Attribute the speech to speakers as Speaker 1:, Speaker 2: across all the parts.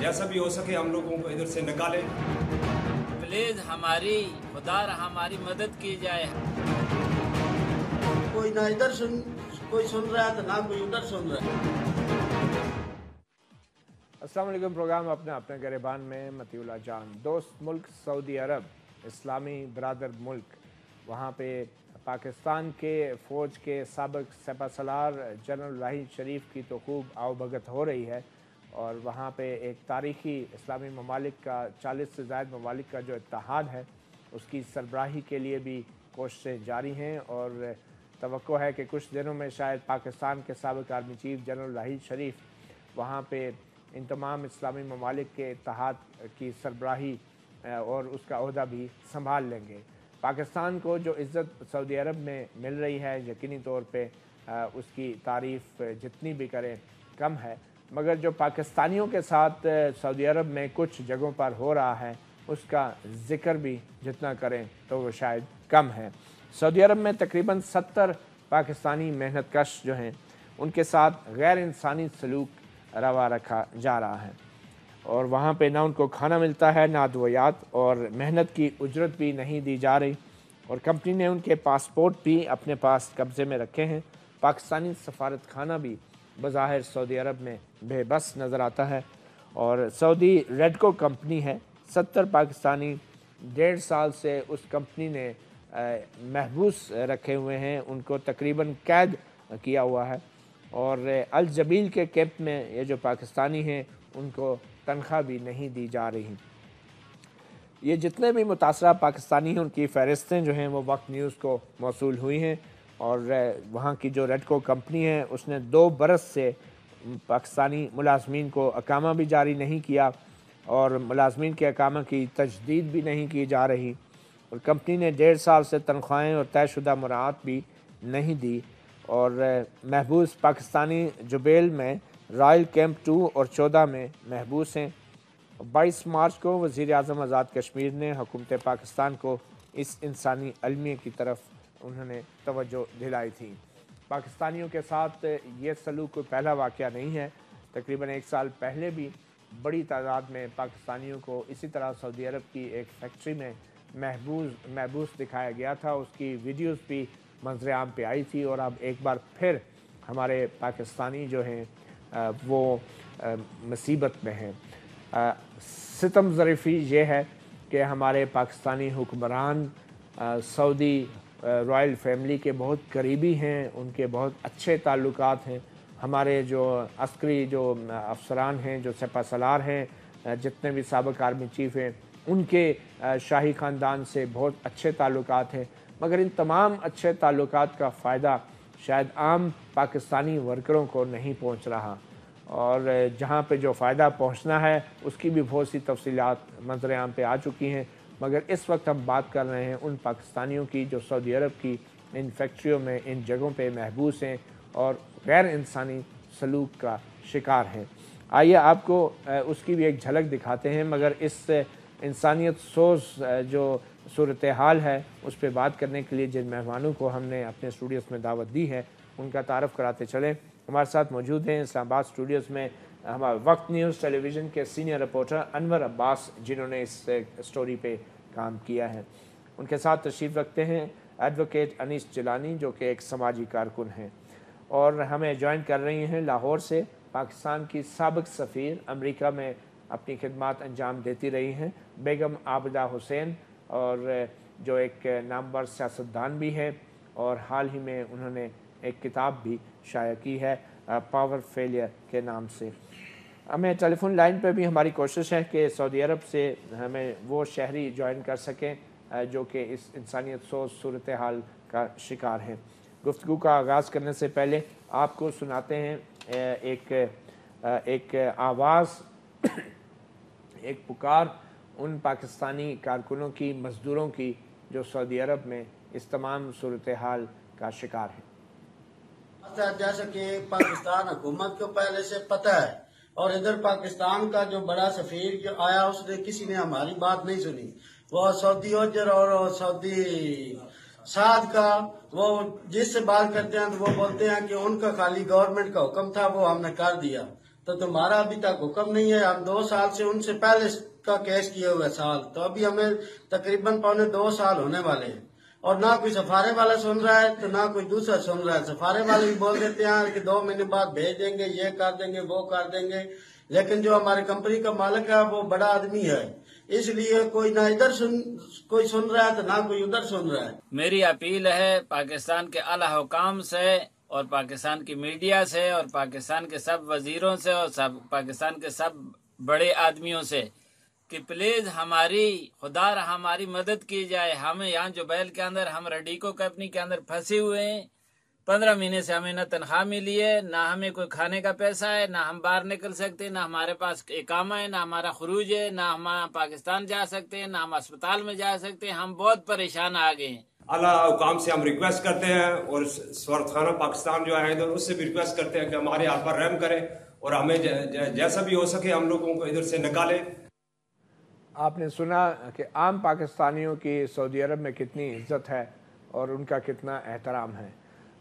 Speaker 1: जैसा भी हो सके हम लोगों को इधर से निकालें।
Speaker 2: प्लीज़ हमारी खुदा हमारी मदद की जाए।
Speaker 3: कोई ना इधर सुन कोई सुन रहा है तो ना कोई उधर सुन रहा है।
Speaker 4: अस्सलाम वालेकुम प्रोग्राम अपने अपने गरेबान में मतीउल्ला जान। दोस्त मुल्क सऊदी अरब इस्लामी बरदर मुल्क वहाँ पे पाकिस्तान के फ़ौज के सबक सपा सलार जनरल राही शरीफ की तो खूब आवभगत हो रही है। और वहाँ पे एक तारीखी इस्लामी ममालिक का 40 से ज़ायद ममालिक का जो इतिहाद है, उसकी सरबराही के लिए भी कोशिशें जारी हैं और तो है कि कुछ दिनों में शायद पाकिस्तान के सबक army chief general Raheel Sharif वहाँ पे इन तमाम इस्लामी ममालिक के इतिहाद की सरबराही और उसका अहदा भी संभाल लेंगे। पाकिस्तान को जो इज़्ज़त सऊदी अरब में मिल रही है, यकीनी तौर पर उसकी तारीफ़ जितनी भी करें, कम है। मगर जो पाकिस्तानियों के साथ सऊदी अरब में कुछ जगहों पर हो रहा है, उसका ज़िक्र भी जितना करें तो वो शायद कम है। सऊदी अरब में तकरीबन सत्तर पाकिस्तानी मेहनत कश जो हैं, उनके साथ गैर इंसानी सलूक रवा रखा जा रहा है। और वहाँ पे ना उनको खाना मिलता है, ना अद्वियात और मेहनत की उजरत भी नहीं दी जा रही। और कंपनी ने उनके पासपोर्ट भी अपने पास कब्ज़े में रखे हैं। पाकिस्तानी सफारत खाना भी बज़ाहिर सऊदी अरब में बेबस नज़र आता है। और सऊदी रेडको कंपनी है, सत्तर पाकिस्तानी डेढ़ साल से उस कंपनी ने महबूस रखे हुए हैं, उनको तकरीबन कैद किया हुआ है। और अल जबील के कैंप में ये जो पाकिस्तानी हैं, उनको तनख्वाह भी नहीं दी जा रही। ये जितने भी मुतासर पाकिस्तानी हैं, उनकी फ़हरिस्तें जो हैं, वो वक्त न्यूज़ को मौसू हुई हैं। और वहाँ की जो रेडको कंपनी है, उसने दो बरस से पाकिस्तानी मुलाजमीन को अकामा भी जारी नहीं किया और मुलाजमीन के अकामा की तजदीद भी नहीं की जा रही और कंपनी ने डेढ़ साल से तनख्वाहें और तयशुदा मुरात भी नहीं दी और महबूस पाकिस्तानी जुबेल में रॉयल कैंप टू और चौदह में महबूस हैं। बाईस मार्च को वज़ी अजम आज़ाद कश्मीर ने हुकूमत पाकिस्तान को इस इंसानी अलमिया की तरफ़ उन्होंने तवज्जो दिलाई थी। पाकिस्तानियों के साथ ये सलूक कोई पहला वाक़ नहीं है। तकरीबन एक साल पहले भी बड़ी तादाद में पाकिस्तानियों को इसी तरह सऊदी अरब की एक फैक्ट्री में महबूज, महबूस दिखाया गया था। उसकी वीडियोस भी मंजर आम पे आई थी और अब एक बार फिर हमारे पाकिस्तानी जो हैं वो मुसीबत में हैं। सितम ज़रीफ़ी ये है कि हमारे पाकिस्तानी हुक्मरान सऊदी रॉयल फैमिली के बहुत करीबी हैं, उनके बहुत अच्छे ताल्लुक हैं। हमारे जो अस्करी, जो अफसरान हैं, जो सपा सलार हैं जितने भी सबक आर्मी चीफ हैं, उनके शाही ख़ानदान से बहुत अच्छे ताल्लुक हैं। मगर इन तमाम अच्छे ताल्लुक का फ़ायदा शायद आम पाकिस्तानी वर्करों को नहीं पहुँच रहा। और जहाँ पे जो फ़ायदा पहुँचना है, उसकी भी बहुत सी तफसीलात मंजर आम आ चुकी हैं। मगर इस वक्त हम बात कर रहे हैं उन पाकिस्तानियों की जो सऊदी अरब की इन फैक्ट्रियों में, इन जगहों पे महबूस हैं और गैर इंसानी सलूक का शिकार हैं। आइए आपको उसकी भी एक झलक दिखाते हैं, मगर इस इंसानियत सोच जो सूरत हाल है, उस पर बात करने के लिए जिन मेहमानों को हमने अपने स्टूडियोज़ में दावत दी है, उनका तारफ़ कराते चलें। हमारे साथ मौजूद हैं इस्लामाबाद स्टूडियोज़ में हमारे वक्त न्यूज़ टेलीविज़न के सीनियर रिपोर्टर अनवर अब्बास जिन्होंने इस स्टोरी पे काम किया है। उनके साथ तशरीफ़ रखते हैं एडवोकेट अनीस जिलानी, जो कि एक समाजी कारकुन हैं। और हमें ज्वाइन कर रही हैं लाहौर से। पाकिस्तान की सबक सफ़ीर अमरीका में अपनी खदमात अंजाम देती रही हैं। बेगम आबदा हुसैन और जो एक नामवर सियासतदान भी हैं। और हाल ही में उन्होंने एक किताब भी शाया की है पावर फेलियर के नाम से। हमें टेलीफोन लाइन पर भी हमारी कोशिश है कि सऊदी अरब से हमें वो शहरी ज्वाइन कर सकें जो कि इस इंसानियत सोच सूरत हाल का शिकार हैं। गुफ्तु का आगाज़ करने से पहले आपको सुनाते हैं एक एक आवाज़, एक पुकार उन पाकिस्तानी कारकुनों की, मज़दूरों की, जो सऊदी अरब में इस तमाम सूरत हाल का शिकार है,
Speaker 3: जैसे कि पाकिस्तान हुकूमत को पहले से पता है और इधर पाकिस्तान का जो बड़ा सफीर जो आया, उसने किसी ने हमारी बात नहीं सुनी। वो सऊदी ओजर और सऊदी साध का, वो जिससे बात करते हैं तो वो बोलते हैं कि उनका खाली गवर्नमेंट का हुक्म था, वो हमने कर दिया। तो तुम्हारा अभी तक हुक्म नहीं है, हम दो साल से उनसे पहले का केस किए हुए साल। तो अभी हमें तकरीबन पौने दो साल होने वाले हैं। और ना कोई सफारे वाला सुन रहा है तो ना कोई दूसरा सुन रहा है। सफारे वाले भी बोल देते हैं कि दो महीने बाद भेज देंगे, ये कर देंगे, वो कर देंगे। लेकिन जो हमारी कंपनी का मालिक है, वो बड़ा आदमी है। इसलिए कोई ना इधर सुन, कोई सुन रहा है तो ना कोई उधर सुन रहा है।
Speaker 2: मेरी अपील है, पाकिस्तान के अला हुकाम से और पाकिस्तान की मीडिया से और पाकिस्तान के सब वजीरों से और सब, पाकिस्तान के सब बड़े आदमियों से कि प्लीज़ हमारी, खुदा हमारी मदद की जाए। हमें यहाँ जो बैल के अंदर, हम रडीको कंपनी के अंदर फंसे हुए हैं। पंद्रह महीने से हमें न तनख्वाह मिली है, ना हमें कोई खाने का पैसा है, ना हम बाहर निकल सकते, ना हमारे पास इकामा है, ना हमारा खरूज है, ना हम पाकिस्तान जा सकते हैं, ना हम अस्पताल में जा सकते हैं। हम बहुत परेशान आ गए
Speaker 1: अल्लाह से हम रिक्वेस्ट करते हैं और स्वार्थ खाना पाकिस्तान जो है इधर उससे भी रिक्वेस्ट करते हैं कि हमारे हाथ पर रहम करें और हमें जैसा भी हो सके हम लोगों को इधर से निकाले।
Speaker 4: आपने सुना कि आम पाकिस्तानियों की सऊदी अरब में कितनी इज़्ज़त है और उनका कितना एहतराम है।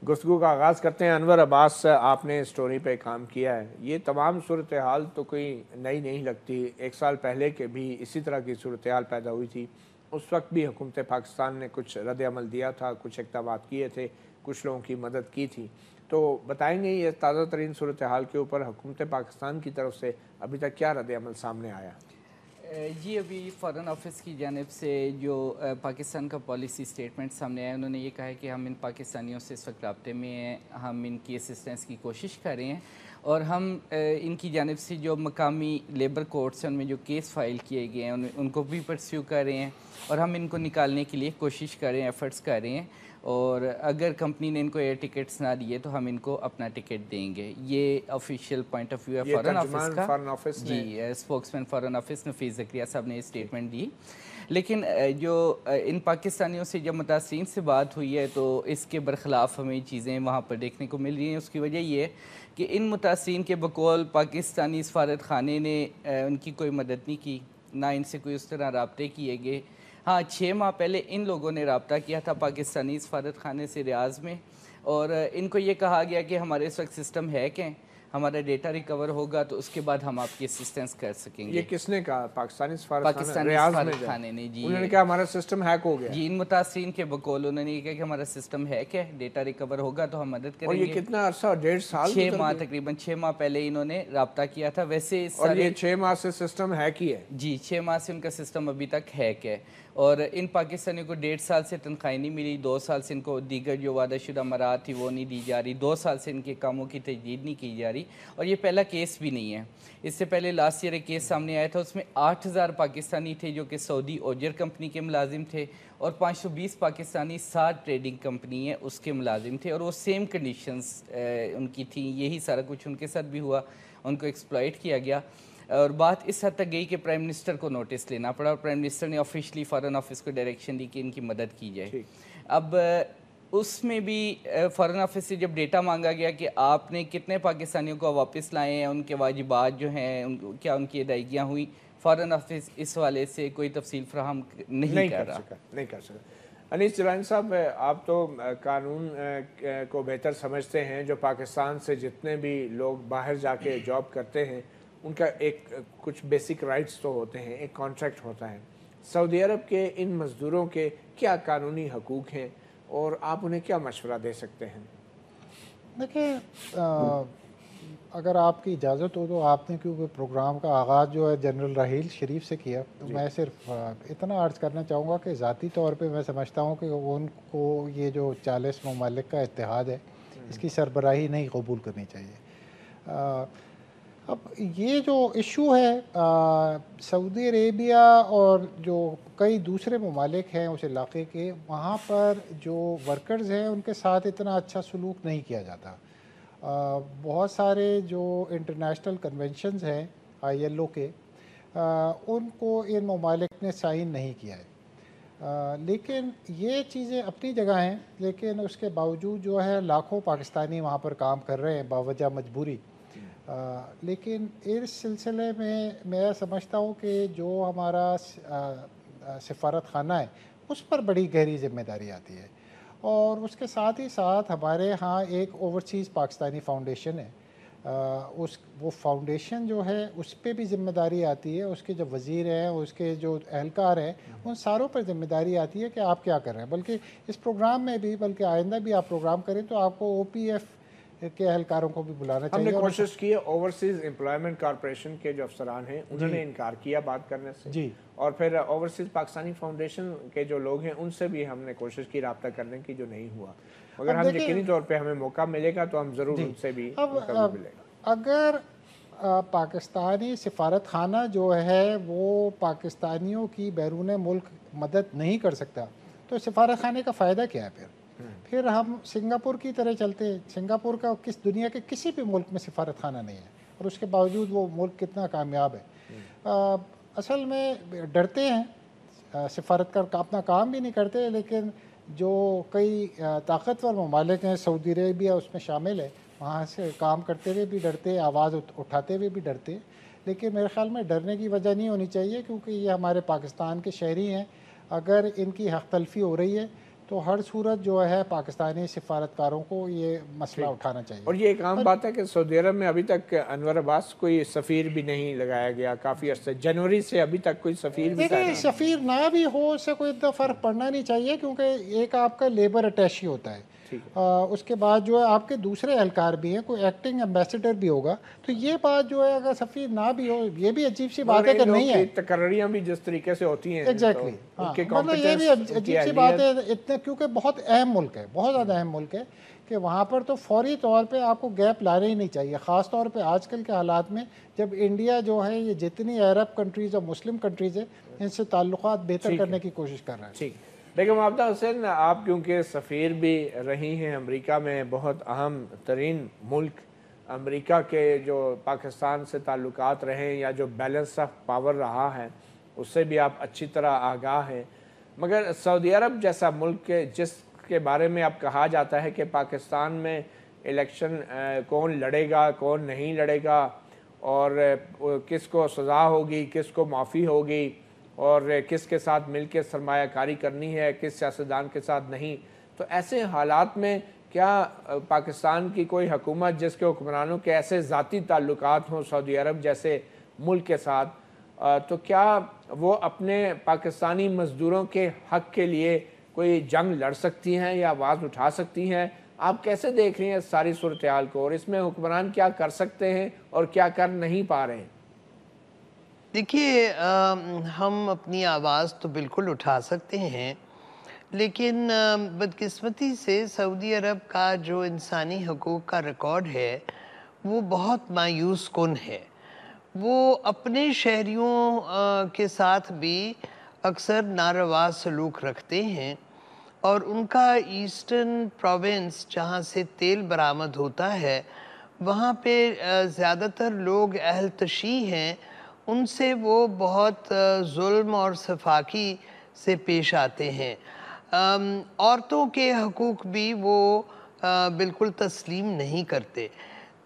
Speaker 4: गुफ्तु का आगाज़ करते हैं। अनवर अब्बास से आपने स्टोरी पे काम किया है। ये तमाम सूरत हाल तो कोई नई नहीं लगती। एक साल पहले के भी इसी तरह की सूरत हाल पैदा हुई थी। उस वक्त भी हुकूमत पाकिस्तान ने कुछ रद्द अमल दिया था, कुछ इकदाम किए थे, कुछ लोगों की मदद की थी। तो बताएँगे ये ताज़ा तरीन सूरत हाल के ऊपर हुकूमत पाकिस्तान की तरफ़ से अभी तक क्या रद्द अमल सामने आया?
Speaker 5: जी अभी फ़ॉरन ऑफ़िस की जानब से जो पाकिस्तान का पॉलिसी स्टेटमेंट सामने आया उन्होंने ये कहा है कि हम इन पाकिस्तानियों से इस वक्त रबते में हैं हम इनकी असिस्टेंस की कोशिश कर रहे हैं और हम इनकी जानब से जो मकामी लेबर कोर्ट्स हैं उनमें जो केस फ़ाइल किए गए हैं उन, उनको भी परस्यू कर रहे हैं और हम इनको निकालने के लिए कोशिश कर रहे हैं एफ़र्ट्स कर रहे हैं। और अगर कंपनी ने इनको एयर टिकट्स ना दिए तो हम इनको अपना टिकट देंगे। ये ऑफिशियल पॉइंट ऑफ़ व्यू है फॉरन ऑफ़िस का।
Speaker 4: ऑफ़िस
Speaker 5: जी spokesman foreign office Nafees Zakaria साहब ने स्टेटमेंट दी। लेकिन जो इन पाकिस्तानियों से जब मुतासरीन से बात हुई है तो इसके बरखिलाफ़ हमें चीज़ें वहाँ पर देखने को मिल रही हैं। उसकी वजह ये है कि इन मुतासरीन के बकौल पाकिस्तानी सफारत खाने ने उनकी कोई मदद नहीं की। ना इनसे कोई उस तरह रबते किए गए। हाँ छः माह पहले इन लोगों ने रबता किया था पाकिस्तानी सफारत खाने से रियाज में। और इनको ये कहा गया कि हमारे इस वक्त सिस्टम है क्या हमारा डेटा रिकवर होगा तो उसके बाद हम आपकी असिस्टेंस कर सकेंगे।
Speaker 4: ये किसने कहा? पाकिस्तानी
Speaker 5: पाकिस्तानी खाने ने? जी।
Speaker 4: उन्होंने कहा हमारा सिस्टम हैक हो गया।
Speaker 5: जी इन मुतासरीन के बकौल उन्होंने ये कहा कि हमारा सिस्टम हैक है डेटा रिकवर होगा तो हम मदद करेंगे
Speaker 4: और ये कितना अरसा डेढ़ साल
Speaker 5: छह माह तकरीबन छह माह पहले इन्होंने रबता किया था। वैसे
Speaker 4: और ये छह माह से सिस्टम हैक ही है।
Speaker 5: जी छह माह से उनका सिस्टम अभी तक हैक है। और इन पाकिस्तानियों को डेढ़ साल से तनख्वाही नहीं मिली, दो साल से इनको दीगर जो वादाशुदा मराहत थी वो नहीं दी जा रही, दो साल से इनके कामों की तजदीद नहीं की जा रही और ये पहला केस भी नहीं है। इससे पहले लास्ट ईयर एक केस सामने आया था, उसमें आठ हज़ार पाकिस्तानी थे जो कि सऊदी ओजर कंपनी के मुलाजिम थे और पाँच सौ बीस पाकिस्तानी सात ट्रेडिंग कंपनी है, उसके मुलाजिम थे और वो सेम कंडीशंस उनकी थी, यही सारा कुछ उनके साथ भी हुआ, उनको एक्सप्लॉइट किया गया। और बात इस हद तक गई कि प्राइम मिनिस्टर को नोटिस लेना पड़ा और प्राइम मिनिस्टर ने ऑफिशियली फॉरेन ऑफ़िस को डायरेक्शन दी कि इनकी मदद की जाए। अब उसमें भी फॉरेन ऑफ़िस से जब डेटा मांगा गया कि आपने कितने पाकिस्तानियों को वापस लाए हैं उनके वाजिबात जो हैं उन, क्या उनकी अदायगियाँ हुई फॉरेन ऑफ़िस इस वाले से कोई तफसील फ्राहम नहीं, नहीं कर रहा।
Speaker 4: नहीं कर सका। अनिस जलान साहब आप तो कानून को बेहतर समझते हैं जो पाकिस्तान से जितने भी लोग बाहर जाके जॉब करते हैं उनका एक कुछ बेसिक राइट्स तो होते हैं एक कॉन्ट्रैक्ट होता है। सऊदी अरब के इन मज़दूरों के क्या कानूनी हकूक़ हैं और आप उन्हें क्या मशवरा दे सकते हैं?
Speaker 6: देखिए अगर आपकी इजाज़त हो तो आपने क्योंकि प्रोग्राम का आगाज़ जो है जनरल राहील शरीफ से किया तो मैं सिर्फ़ इतना अर्ज़ करना चाहूँगा कि ज़ाती तौर पे मैं समझता हूँ कि उनको ये जो चालीस ममालिक का इतिहाद है इसकी सरबराही नहीं कबूल करनी चाहिए। आ, अब ये जो इशू है सऊदी अरेबिया और जो कई दूसरे ममालिक हैं उस इलाके के वहाँ पर जो वर्कर्स हैं उनके साथ इतना अच्छा सलूक नहीं किया जाता। आ, बहुत सारे जो इंटरनेशनल कन्वेंशंस हैं आई एल ओ के आ, उनको इन ममालिक ने साइन नहीं किया है। आ, लेकिन ये चीज़ें अपनी जगह हैं लेकिन उसके बावजूद जो है लाखों पाकिस्तानी वहाँ पर काम कर रहे हैं बावजह मजबूरी। आ, लेकिन इस सिलसिले में मैं समझता हूँ कि जो हमारा सफारत खाना है उस पर बड़ी गहरी ज़िम्मेदारी आती है। और उसके साथ ही साथ हमारे यहाँ एक ओवरसीज़ पाकिस्तानी फाउंडेशन है। आ, उस वो फाउंडेशन जो है उस पर भी ज़िम्मेदारी आती है। उसके जो वज़ीर हैं उसके जो एहलकार हैं उन सारों पर ज़िम्मेदारी आती है कि आप क्या कर रहे हैं। बल्कि इस प्रोग्राम में भी बल्कि आइंदा भी आप प्रोग्राम करें तो आपको ओ पी एफ़ के एहलकारों को भी बुलाना चाहिए
Speaker 4: हमने कोशिश की है ओवरसीज एम्प्लॉयमेंट कॉरपोरेशन के जो अफसरान हैं उन्होंने इनकार किया बात करने से।
Speaker 6: जी।
Speaker 4: और फिर ओवरसीज पाकिस्तानी फाउंडेशन के जो लोग हैं उनसे भी हमने कोशिश की रबता करने की जो नहीं हुआ। अगर हम यकीनी तौर पे हमें मौका मिलेगा तो हम ज़रूर उनसे भी
Speaker 6: अब अगर पाकिस्तानी सिफारत खाना जो है वो पाकिस्तानियों की बैरून मुल्क मदद नहीं कर सकता तो सिफारत खाने का फ़ायदा क्या है फिर। फिर हम सिंगापुर की तरह चलते हैं। सिंगापुर का किस दुनिया के किसी भी मुल्क में सिफारत खाना नहीं है और उसके बावजूद वो मुल्क कितना कामयाब है। आ, हम्म। असल में डरते हैं सिफारत कर अपना काम भी नहीं करते लेकिन जो कई ताकतवर ममालिक हैं सऊदी अरेबिया उसमें शामिल है वहाँ से काम करते हुए भी डरते आवाज़ उठाते हुए भी डरते लेकिन मेरे ख्याल में डरने की वजह नहीं होनी चाहिए क्योंकि ये हमारे पाकिस्तान के शहरी हैं। अगर इनकी हक तलफी हो रही है तो हर सूरत जो है पाकिस्तानी सिफारतकारों को ये मसला उठाना चाहिए।
Speaker 4: और ये एक आम बात है कि सऊदी अरब में अभी तक अनवर अब्बास कोई सफ़ीर भी नहीं लगाया गया काफ़ी अर्से जनवरी से अभी तक कोई सफ़ीर
Speaker 6: देखिए सफ़ीर ना भी हो उससे कोई इतना फ़र्क पड़ना नहीं चाहिए क्योंकि एक आपका लेबर अटैच ही होता है। आ, उसके बाद जो है आपके दूसरे एहलकार भी हैं कोई एक्टिंग एम्बेसडर भी होगा। तो ये बात जो है अगर सफ़ीर ना भी हो ये भी अजीब सी बात है कि नहीं है।
Speaker 4: तकरियाँ भी जिस तरीके से होती हैं
Speaker 6: एग्जैक्टली तो हाँ, मतलब ये भी अजीब सी बात है इतने क्योंकि बहुत अहम मुल्क है बहुत ज़्यादा अहम मुल्क है कि वहाँ पर तो फौरी तौर पे आपको गैप लाना ही नहीं चाहिए। ख़ास तौर पे आजकल के हालात में जब इंडिया जो है ये जितनी अरब कंट्रीज़ और मुस्लिम कंट्रीज़ है इनसे ताल्लुक बेहतर करने की कोशिश कर रहा है।
Speaker 4: ठीक। लेकिन आपदा हुसैन, आप क्योंकि सफ़ीर भी रही हैं अमेरिका में, बहुत अहम तरीन मुल्क अमेरिका के जो पाकिस्तान से ताल्लुक़ रहे या जो बैलेंस ऑफ़ पावर रहा है, उससे भी आप अच्छी तरह आगाह हैं। मगर सऊदी अरब जैसा मुल्क के जिसके बारे में आप कहा जाता है कि पाकिस्तान में इलेक्शन कौन लड़ेगा, कौन नहीं लड़ेगा, और किसको सज़ा होगी, किसको माफ़ी होगी और किसके साथ मिल के सरमाकारी करनी है, किस सियासतदान के साथ नहीं। तो ऐसे हालात में क्या पाकिस्तान की कोई हकूमत जिसके हुक्मरानों के ऐसे ज़ाती ताल्लुक हों सऊदी अरब जैसे मुल्क के साथ तो क्या वो अपने पाकिस्तानी मज़दूरों के हक के लिए कोई जंग लड़ सकती हैं या आवाज़ उठा सकती हैं? आप कैसे देख रही हैं सारी सूरत को और इसमें हुक्मरान क्या कर सकते हैं और क्या कर नहीं पा रहे हैं?
Speaker 7: देखिए हम अपनी आवाज़ तो बिल्कुल उठा सकते हैं, लेकिन बदकिस्मती से सऊदी अरब का जो इंसानी हकूक़ का रिकॉर्ड है, वो बहुत मायूस कन है। वो अपने शहरीों के साथ भी अक्सर नारवा सलूक रखते हैं और उनका ईस्टर्न प्रोविंस जहाँ से तेल बरामद होता है, वहाँ पे ज़्यादातर लोग अहल तशी हैं उनसे वो बहुत जुल्म और सफाकी से पेश आते हैं। औरतों के हकूक़ भी वो बिल्कुल तस्लीम नहीं करते।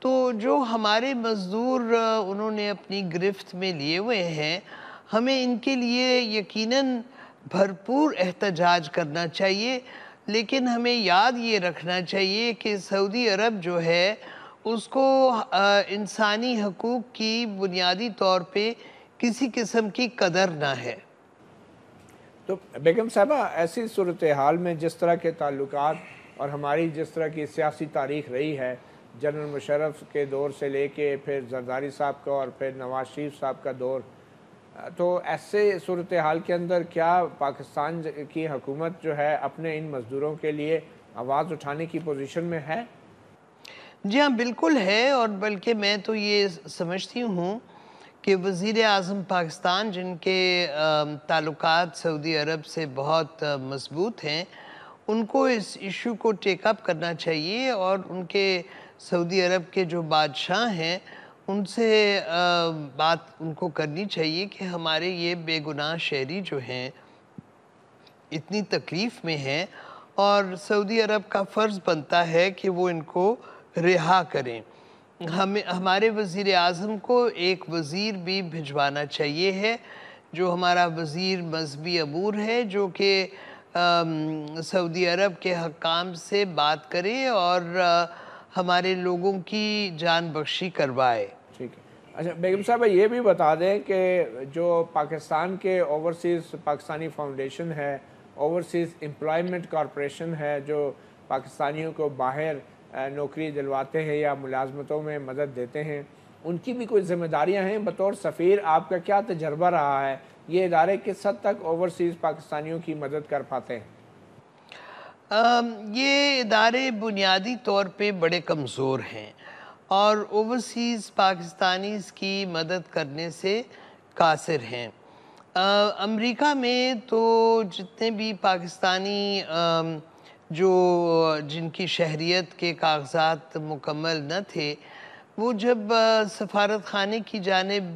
Speaker 7: तो जो हमारे मज़दूर उन्होंने अपनी गिरफ्त में लिए हुए हैं, हमें इनके लिए यकीनन भरपूर एहतजाज करना चाहिए, लेकिन हमें याद ये रखना चाहिए कि सऊदी अरब जो है उसको इंसानी हकूक़ की बुनियादी तौर पे किसी किस्म की कदर ना है।
Speaker 4: तो बेगम साहबा, ऐसी सूरत हाल में जिस तरह के ताल्लुक और हमारी जिस तरह की सियासी तारीख रही है, जनरल मुशरफ के दौर से लेके फिर जरदारी साहब का और फिर नवाज़ शरीफ साहब का दौर तो ऐसे सूरत हाल के अंदर क्या पाकिस्तान की हुकूमत जो है अपने इन मज़दूरों के लिए आवाज़ उठाने की पोजीशन में है?
Speaker 7: जी हाँ बिल्कुल है और बल्कि मैं तो ये समझती हूँ कि वज़ी अजम पाकिस्तान, जिनके ताल्लुक सऊदी अरब से बहुत मज़बूत हैं, उनको इस इशू को टेकअप करना चाहिए और उनके सऊदी अरब के जो बादशाह हैं, उनसे बात उनको करनी चाहिए कि हमारे ये बेगुनाह शहरी जो हैं, इतनी तकलीफ़ में हैं और सऊदी अरब का फ़र्ज़ बनता है कि वो इनको रिहा करें। हमें हमारे वज़ी अजम को एक वज़ीर भी भिजवाना चाहिए है जो हमारा वज़ीर मजहबी अबूर है जो कि सऊदी अरब के हकाम से बात करे और आ, हमारे लोगों की जान बख्शी करवाए।
Speaker 4: ठीक है। अच्छा बेगम साहब ये भी बता दें कि जो पाकिस्तान के ओवरसीज़ पाकिस्तानी फाउंडेशन है ओवरसीज़ एम्प्लॉयमेंट कॉरपोरेशन है जो पाकिस्तानियों को बाहर नौकरी दिलवाते हैं या मुलाजमतों में मदद देते हैं उनकी भी कोई जिम्मेदारियाँ हैं? बतौर सफ़ीर आपका क्या तजर्बा रहा है? ये इदारे किस हद तक ओवरसीज़ पाकिस्तानियों की मदद कर पाते हैं?
Speaker 7: ये इदारे बुनियादी तौर पे बड़े कमज़ोर हैं और ओवरसीज़ पाकिस्तानीज़ की मदद करने से कासिर हैं। अमेरिका में तो जितने भी पाकिस्तानी आ, जो जिनकी शहरीत के कागजात मुकम्मल न थे, वो जब सफारत खाने की जानब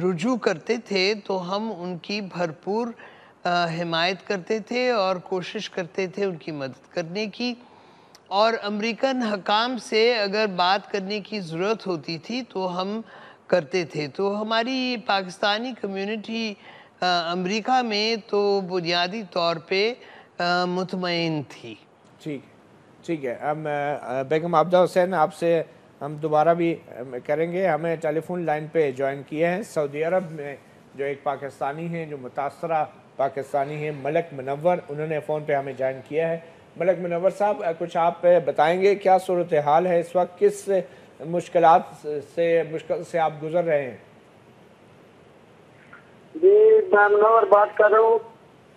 Speaker 7: रुजू करते थे तो हम उनकी भरपूर हिमायत करते थे और कोशिश करते थे उनकी मदद करने की। और अमेरिकन हकाम से अगर बात करने की ज़रूरत होती थी तो हम करते थे। तो हमारी पाकिस्तानी कम्युनिटी अमेरिका में तो बुनियादी तौर पे मुतमिन थी।
Speaker 4: ठीक ठीक है हम बेगम आबदा हुसैन आपसे हम दोबारा भी करेंगे। हमें टेलीफोन लाइन पे ज्वाइन किए हैं। सऊदी अरब में जो एक पाकिस्तानी हैं जो मुतासरा पाकिस्तानी हैं मलक मनवर उन्होंने फ़ोन पे हमें ज्वाइन किया है। मलक मनवर साहब कुछ आप बताएँगे क्या सूरत हाल है इस वक्त? किस मुश्किल से मुश्किल से आप गुजर रहे हैं?
Speaker 8: जी मैं मनवर बात कर रहा हूँ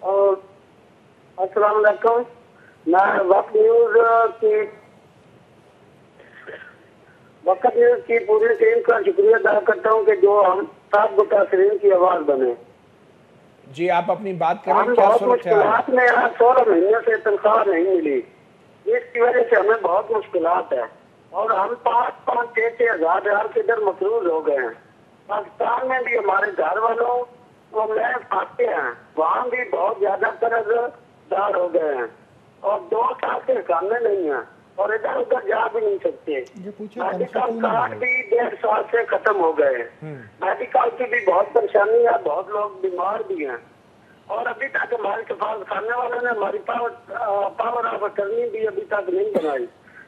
Speaker 8: और अस्सलाम वालेकुम मैं वक्त न्यूज़ की वक्त न्यूज़ की पूरी टीम का शुक्रिया अदा करता हूँ कि जो हम सात मुतासरीन की आवाज़ बने
Speaker 4: जी आप अपनी बात करें
Speaker 8: हम बहुत मुश्किल में यहाँ सोलह महीने से तनख्वाह नहीं मिली। इसकी वजह से हमें बहुत मुश्किल है। और हम पाँच पाँच छह छह हज़ार रियाल के इधर मकरूज हो गए हैं। पाकिस्तान में भी हमारे घर वालों को मैं खाते हैं। वहाँ भी बहुत ज़्यादा कर्जदार हो गए हैं। और दो साल के सामने नहीं है। और इधर उधर जा भी नहीं सकते। मेडिकल कार्ड भी डेढ़ साल से खत्म हो गए हैं। मेडिकल हम्म। की भी बहुत परेशानी है बहुत लोग बीमार भी हैं। और अभी तक हमारे सफारत खाने वाले ने हमारी पावर पावर ऑफ़ अटर्नी भी अभी तक नहीं बनाई।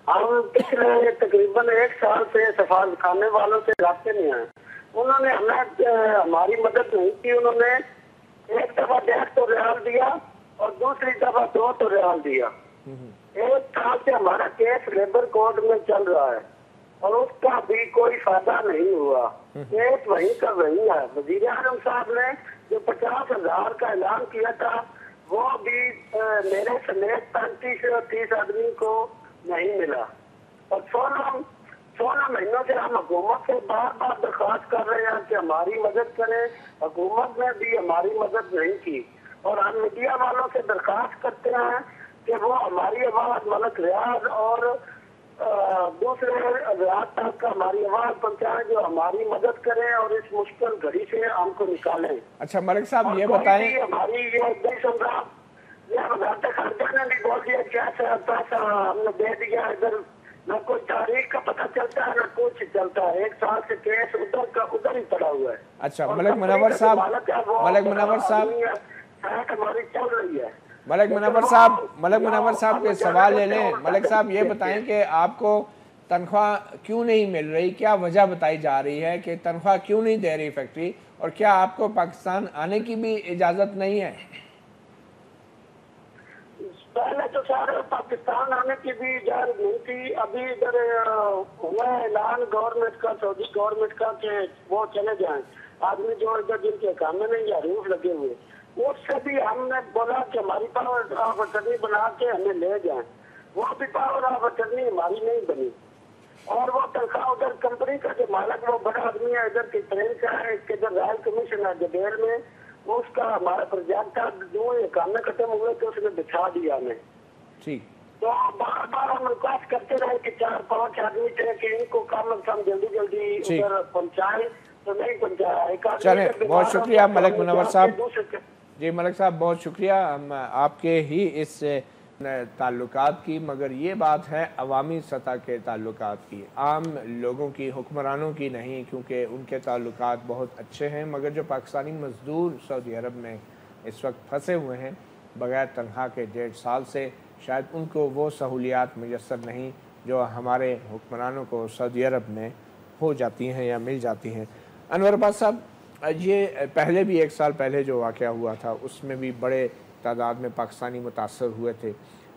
Speaker 8: हम पिछले तकरीबन एक साल से सफारत खाने वालों से रास्ते में हैं। उन्होंने हमें हमारी मदद नहीं की। उन्होंने एक दफ़ा डेढ़ सौ रियाल दिया। और दूसरी दफ़ा दो तो रियाल दिया। एक साल से हमारा केस लेबर कोर्ट में चल रहा है और उसका भी कोई फ़ायदा नहीं हुआ। केस वही का वही है। वज़ीर आज़म साहब ने जो पचास हज़ार का ऐलान किया था, वो भी मेरे समेत पैंतीस तीस आदमी को नहीं मिला। और सोलह सोलह महीनों से हम हुकूमत से बार बार दरख्वास्त कर रहे हैं कि हमारी मदद करें। हुकूमत ने भी हमारी मदद नहीं की। और हम मीडिया वालों से दरखास्त करते हैं कि वो हमारी आवाज़ मलक रियाज और दूसरे रियाज तक का हमारी आवाज़ पहुँचाए जो हमारी मदद करें और इस मुश्किल घड़ी से हमको निकालें।
Speaker 4: अच्छा मलिक साहब ये बताएँ
Speaker 8: हमारी ये देश ये वजारत खर्चा ने भी बोल दिया क्या पैसा हमने दे दिया इधर? न कोई तारीख का पता चलता है न कुछ चलता है। एक साल से केस उधर का उधर ही पड़ा हुआ है।
Speaker 4: अच्छा मलिक मुनवर साहब मलिक मुनवर साहब चल रही है। मलिक मुनवर साहब मलिक मुनवर साहब के सवाल ले लें। मलिक साहब ये बताएँ कि आपको तनख्वाह क्यों नहीं मिल रही? क्या वजह बताई जा रही है कि तनख्वाह क्यों नहीं दे रही फैक्ट्री? और क्या आपको पाकिस्तान आने की भी इजाज़त नहीं है?
Speaker 8: पहले तो सर पाकिस्तान आने की भी इजाज़त नहीं थी। अभी इधर हुआ ऐलान गवर्नमेंट का सऊदी गवर्नमेंट का कि वो चले जाएँ। आदमी जो इधर जिनके काम में नहीं या रूफ लगे हुए। उससे भी हमने बोला कि हमारी पावर ऑफ़ अटर्नी बना के हमें ले जाए। वो भी पावर ऑफ़ अटर्नी हमारी नहीं बनी। और वो तनख्वाह उधर कंपनी का जो मालक वो बड़ा आदमी है इधर की ट्रेन का है इधर रॉयल कमीशन है जबेर में उसका हमारा प्रोजेक्ट था जो ये काम खत्म हुए तो उसने बिछा दिया हमें।
Speaker 4: ठीक
Speaker 8: तो बार बार हम रिक्वेस्ट करते रहे कि चार पाँच आदमी थे कि इनको काम कम जल्दी जल्दी उधर पहुँचाए तो नहीं पहुँचाया।
Speaker 4: चले बहुत शुक्रिया मलिक मुनवर साहब। जी, मलिक साहब, बहुत शुक्रिया। हम आपके ही इस ताल्लुकात की, मगर ये बात है अवामी सतह के ताल्लुकात की। आम लोगों की, हुक्मरानों की नहीं, क्योंकि उनके ताल्लुकात बहुत अच्छे हैं, मगर जो पाकिस्तानी मज़दूर सऊदी अरब में इस वक्त फंसे हुए हैं, बग़ैर तनख्वाह के डेढ़ साल से, शायद उनको वो सहूलियात मैसर नहीं, जो हमारे हुक्मरानों को सऊदी अरब में हो जाती हैं या मिल जाती हैं। अनवर साहब ये पहले भी एक साल पहले जो वाक़ हुआ था, उसमें भी बड़े तादाद में पाकिस्तानी मुतासर हुए थे।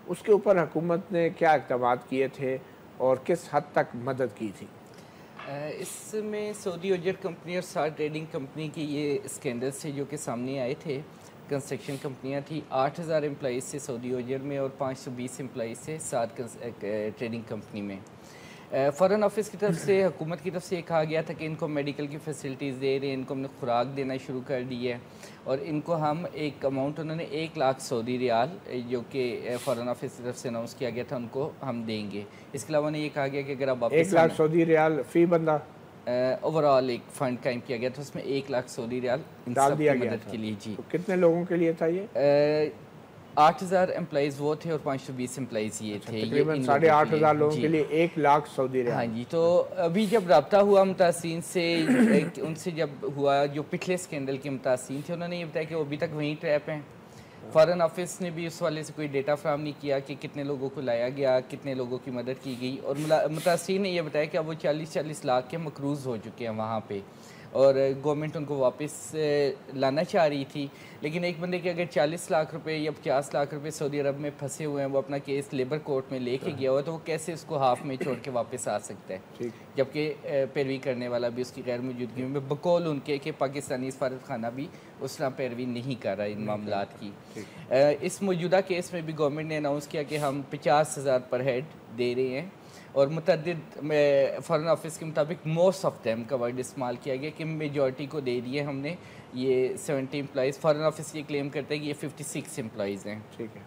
Speaker 4: उसके ऊपर हुकूमत ने क्या इकदाम किए थे और किस हद तक मदद की थी?
Speaker 5: इसमें सऊदी उजर कंपनी और सार ट्रेडिंग कंपनी की ये स्कैंडल थे जो कि सामने आए थे। कंस्ट्रक्शन कंपनियाँ थी 8000 हज़ार एम्प्लॉज़ से सऊदी उजर में और 520 सौ बीस एम्प्लॉज़ से सात ट्रेडिंग कंपनी में। फ़ॉरन ऑफ़िस की तरफ़ से हुकूमत की तरफ़ से कहा गया था कि इनको मेडिकल की फैसिलिटीज़ दे रहे हैं इनको हमने खुराक देना शुरू कर दी है और इनको हम एक अमाउंट उन्होंने एक लाख सऊदी रियाल जो कि फ़ॉरन ऑफ़िस की तरफ़ से अनाउंस किया गया था उनको हम देंगे। इसके अलावा उन्हें ये कहा गया कि अगर आप
Speaker 4: एक लाख सऊदी रियाल फ़ी बंदा।
Speaker 5: ओवरऑल एक फ़ंड कायम किया गया था उसमें एक लाख सऊदी रियाल
Speaker 4: डाल दिया गया
Speaker 5: मदद के लिए जी।
Speaker 4: तो कितने लोगों के लिए था ये?
Speaker 5: आठ हज़ार एम्प्लॉज़ वो थे और पाँच सौ बीस एम्प्लॉज़ ये
Speaker 4: अच्छा,
Speaker 5: थे
Speaker 4: साढ़े आठ हज़ार लोगों के लिए एक लाख सऊदी
Speaker 5: हाँ जी तो अभी जब रबता हुआ मुतासिन से उनसे जब हुआ जो पिछले स्कैंडल के मुतासिन थे उन्होंने ये बताया कि वो अभी तक वहीं ट्रैप हैं। फ़ॉरन ऑफ़िस ने भी उस वाले से कोई डेटा फ्राहम नहीं किया कि कितने लोगों को लाया गया कितने लोगों की मदद की गई। और मुतासरी ने यह बताया कि अब वो चालीस चालीस लाख के मकरूज़ हो चुके हैं वहाँ पर और गवर्नमेंट उनको वापस लाना चाह रही थी। लेकिन एक बंदे के अगर 40 लाख रुपए या 50 लाख रुपए सऊदी अरब में फंसे हुए हैं वो अपना केस लेबर कोर्ट में लेके गया हुआ तो वो कैसे उसको हाफ़ में छोड़ के वापस आ सकता है? जबकि पैरवी करने वाला भी उसकी गैर मौजूदगी में बकौल उनके कि पाकिस्तानी सफारत खाना भी उस तरह पैरवी नहीं कर रहा इन मामला की। इस मौजूदा केस में भी गवर्नमेंट ने अनाउंस किया कि हम पचास हज़ार पर हेड दे रहे हैं। और मुतद फ़ॉरन ऑफ़िस के मुताबिक मोस्ट ऑफ़ दैम का वर्ड इस्तेमाल किया गया कि मेजॉरिटी को दे दिए हमने। ये सेवेंटी एम्प्लॉज़ फ़ॉरन ऑफ़िस ये क्लेम करते हैं कि ये फिफ्टी सिक्स एम्प्लॉज़ हैं।
Speaker 4: ठीक है।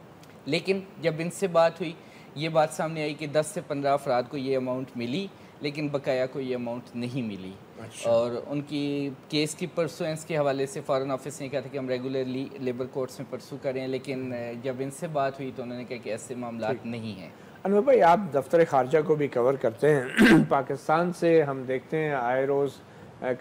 Speaker 5: लेकिन जब इनसे बात हुई ये बात सामने आई कि दस से पंद्रह अफराद को ये अमाउंट मिली लेकिन बकाया को ये अमाउंट नहीं मिली। अच्छा। और उनकी केस की परसुएंस के हवाले से फ़ॉरन ऑफ़िस ने कहा था कि हम रेगुलरली लेबर कोर्ट्स में परसू करें लेकिन जब इनसे बात हुई तो उन्होंने कहा कि ऐसे मामला नहीं हैं।
Speaker 4: अनवर भाई, आप दफ्तर ख़ारजा को भी कवर करते हैं। पाकिस्तान से हम देखते हैं, आए रोज़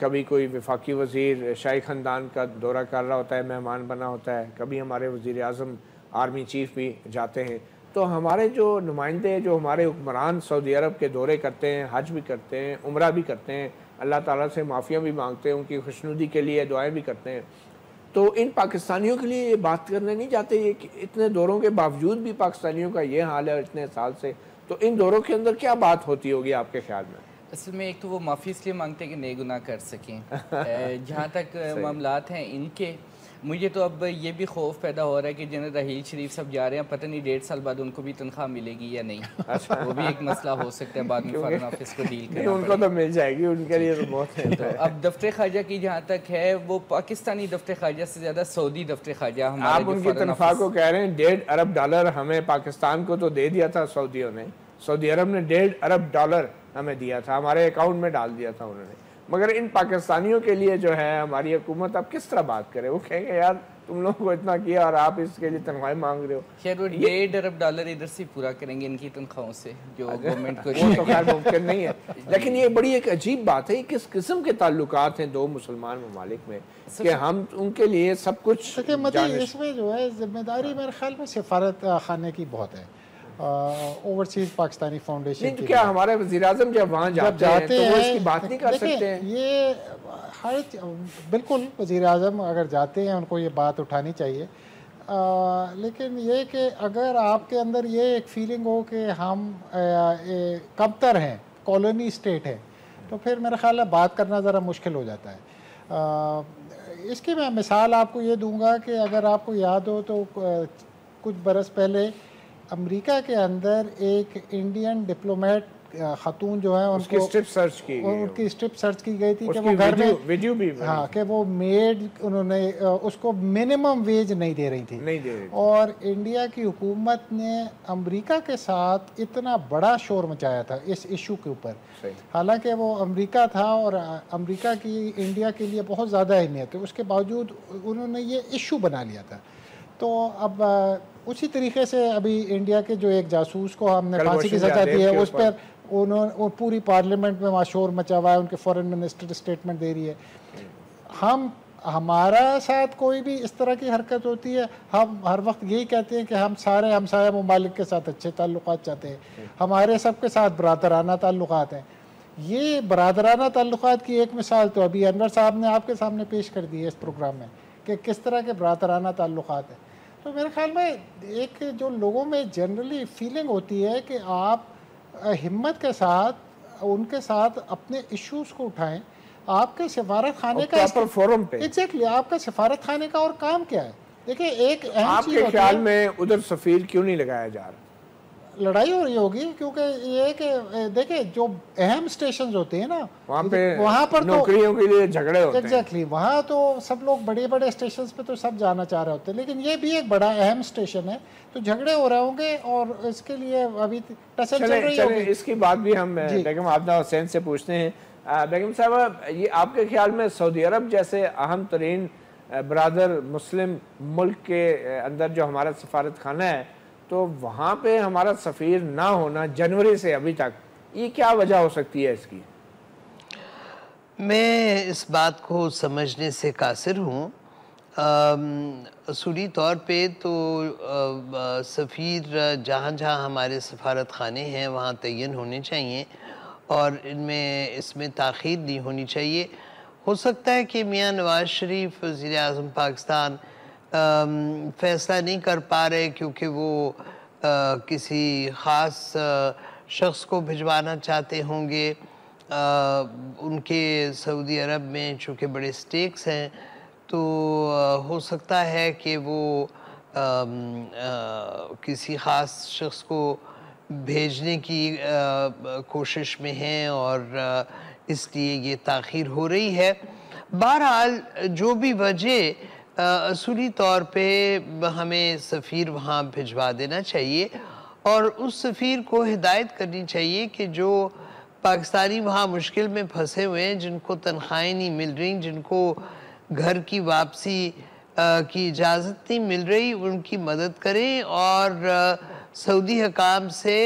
Speaker 4: कभी कोई विफाकी वज़ीर शाही ख़ानदान का दौरा कर रहा होता है, मेहमान बना होता है, कभी हमारे वज़ी अजम आर्मी चीफ भी जाते हैं। तो हमारे जो नुमाइंदे जो हमारे हुक्मरान सऊदी अरब के दौरे करते हैं, हज भी करते हैं, उम्र भी करते हैं, अल्लाह ताला से माफ़िया भी मांगते हैं, उनकी खुशनुदी के लिए दुआएँ भी करते हैं। तो इन पाकिस्तानियों के लिए ये बात करने नहीं जाते ये इतने दौरों के बावजूद भी पाकिस्तानियों का ये हाल है इतने साल से। तो इन दौरों के अंदर क्या बात होती होगी आपके ख्याल में?
Speaker 5: असल में एक तो वो माफ़ी इसलिए मांगते हैं कि नए गुना कर सकें। जहाँ तक मामला हैं इनके मुझे तो अब ये भी खौफ पैदा हो रहा है कि जनरल रहील शरीफ सब जा रहे हैं पता नहीं डेढ़ साल बाद उनको भी तनख्वाह मिलेगी या नहीं। अच्छा। वो भी एक मसला हो सकता है बाद में फॉरन ऑफ़िस को डील करना
Speaker 4: उनको तो मिल जाएगी उनके लिए तो बहुत है।
Speaker 5: तो अब दफ्तर खारजा की जहाँ तक है वो पाकिस्तानी दफ्तर खारजा से ज़्यादा सऊदी दफ्तर खारजा
Speaker 4: आप उनकी तनख्वाह को कह रहे हैं डेढ़ अरब डॉलर हमें पाकिस्तान को तो दे दिया था सऊदियों ने। सऊदी अरब ने डेढ़ अरब डॉलर हमें दिया था हमारे अकाउंट में डाल दिया था उन्होंने। मगर इन पाकिस्तानियों के लिए जो है हमारी हुकूमत अब किस तरह बात करे? वो कहेंगे यार तुम लोगों को इतना किया और आप इसके लिए तनख्वाहें मांग रहे हो।
Speaker 5: खैर वो डेढ़ अरब डॉलर इधर से पूरा करेंगे इनकी तनख्वाहों से जो गवर्नमेंट को
Speaker 4: वो तो खैर मुमकिन नहीं है। लेकिन ये बड़ी एक अजीब बात है किस किस्म के ताल्लुक हैं दो मुसलमान ममालिक में कि हम उनके लिए सब कुछ
Speaker 6: इसमें जो है ज़िम्मेदारी मेरे ख्याल में सिफारत खाने की बहुत है। ओवरसीज पाकिस्तानी फाउंडेशन
Speaker 4: तो क्या हमारे वजी अजम जब वहाँ जाते, जाते हैं, तो वो इसकी बात नहीं कर सकते हैं।
Speaker 6: ये हर बिल्कुल वजी अजम अगर जाते हैं उनको ये बात उठानी चाहिए। आ, लेकिन ये कि अगर आपके अंदर ये एक फीलिंग हो कि हम कबतर हैं कॉलोनी स्टेट है तो फिर मेरा ख्याल है बात करना ज़रा मुश्किल हो जाता है। आ, इसकी मैं मिसाल आपको ये दूँगा कि अगर आपको याद हो तो कुछ बरस पहले अमेरिका के अंदर एक इंडियन डिप्लोमेट खातून जो है
Speaker 4: उनकी स्ट्रिप सर्च की
Speaker 6: उनकी स्ट्रिप सर्च की गई थी कि वो घर में
Speaker 4: वीडियो भी
Speaker 6: हाँ कि वो मेड उन्होंने उसको मिनिमम वेज नहीं दे रही थी।
Speaker 4: नहीं दे रही
Speaker 6: और इंडिया की हुकूमत ने अमेरिका के साथ इतना बड़ा शोर मचाया था इस इशू के ऊपर। हालाँकि वो अमेरिका था और अमेरिका की इंडिया के लिए बहुत ज़्यादा अहमियत है। उसके बावजूद उन्होंने ये इशू बना लिया था। तो अब उसी तरीके से अभी इंडिया के जो एक जासूस को हमने फांसी की सजा दी है उस पर उन्होंने पूरी पार्लियामेंट में वहाँ शोर मचा हुआ है उनके फॉरेन मिनिस्टर स्टेटमेंट दे रही है। हम हमारा साथ कोई भी इस तरह की हरकत होती है हम हर वक्त यही कहते हैं कि हम सारे हमसाया ममालिक के साथ अच्छे ताल्लुक चाहते हैं। हमारे सबके साथ बरदराना ताल्लुक हैं। ये बरदराना ताल्लुक की एक मिसाल तो अभी अनवर साहब ने आपके सामने पेश कर दी है इस प्रोग्राम में कि किस तरह के बरदराना ताल्लुक हैं। तो मेरे ख्याल में एक जो लोगों में जनरली फीलिंग होती है कि आप हिम्मत के साथ उनके साथ अपने इश्यूज़ को उठाएँ। आपके सिफारत खाने का
Speaker 4: फोरम पे?
Speaker 6: एग्जैक्टली exactly, आपका सिफारत खाने का और काम क्या है? देखिए एक
Speaker 4: आपके ख्याल में उधर सफीर क्यों नहीं लगाया जा रहा?
Speaker 6: लड़ाई हो रही होगी क्योंकि ये कि देखिए जो अहम स्टेशन होते हैं ना
Speaker 4: वहाँ पे
Speaker 6: वहाँ पर
Speaker 4: तो नौकरियों तो, के लिए झगड़े होते
Speaker 6: एग्जैक्टली exactly, वहाँ तो सब लोग बड़े बड़े स्टेशन पे तो सब जाना चाह रहे होते हैं लेकिन ये भी एक बड़ा अहम स्टेशन है तो झगड़े हो रहे होंगे और इसके लिए अभी टसल चल रही होगी।
Speaker 4: इसकी बात भी हम बेगम आबदा हुसैन से पूछते हैं। बेगम साहब ये आपके ख्याल में सऊदी अरब जैसे अहम तरीन बरदर मुस्लिम मुल्क के अंदर जो हमारा सफारत खाना है तो वहाँ पे हमारा सफ़ीर ना होना जनवरी से अभी तक, ये क्या वजह हो सकती है इसकी?
Speaker 7: मैं इस बात को समझने से कासिर हूँ। असूली तौर पे तो सफ़ीर जहाँ जहाँ हमारे सफारत खाने हैं, वहाँ तयन होने चाहिए और इनमें, इसमें ताख़ीर नहीं होनी चाहिए। हो सकता है कि मियाँ नवाज़ शरीफ वज़ी अजम पाकिस्तान फ़ैसला नहीं कर पा रहे क्योंकि वो किसी ख़ास शख्स को भिजवाना चाहते होंगे। उनके सऊदी अरब में चूँकि बड़े स्टेक्स हैं तो हो सकता है कि वो आ, आ, किसी ख़ास शख्स को भेजने की आ, कोशिश में हैं और इसलिए ये ताख़ीर हो रही है। बहरहाल जो भी वजह असूली तौर पे हमें सफ़ीर वहाँ भिजवा देना चाहिए और उस सफ़ीर को हिदायत करनी चाहिए कि जो पाकिस्तानी वहाँ मुश्किल में फंसे हुए हैं, जिनको तनख्वाहें नहीं मिल रही, जिनको घर की वापसी की इजाज़त नहीं मिल रही, उनकी मदद करें और सऊदी हकाम से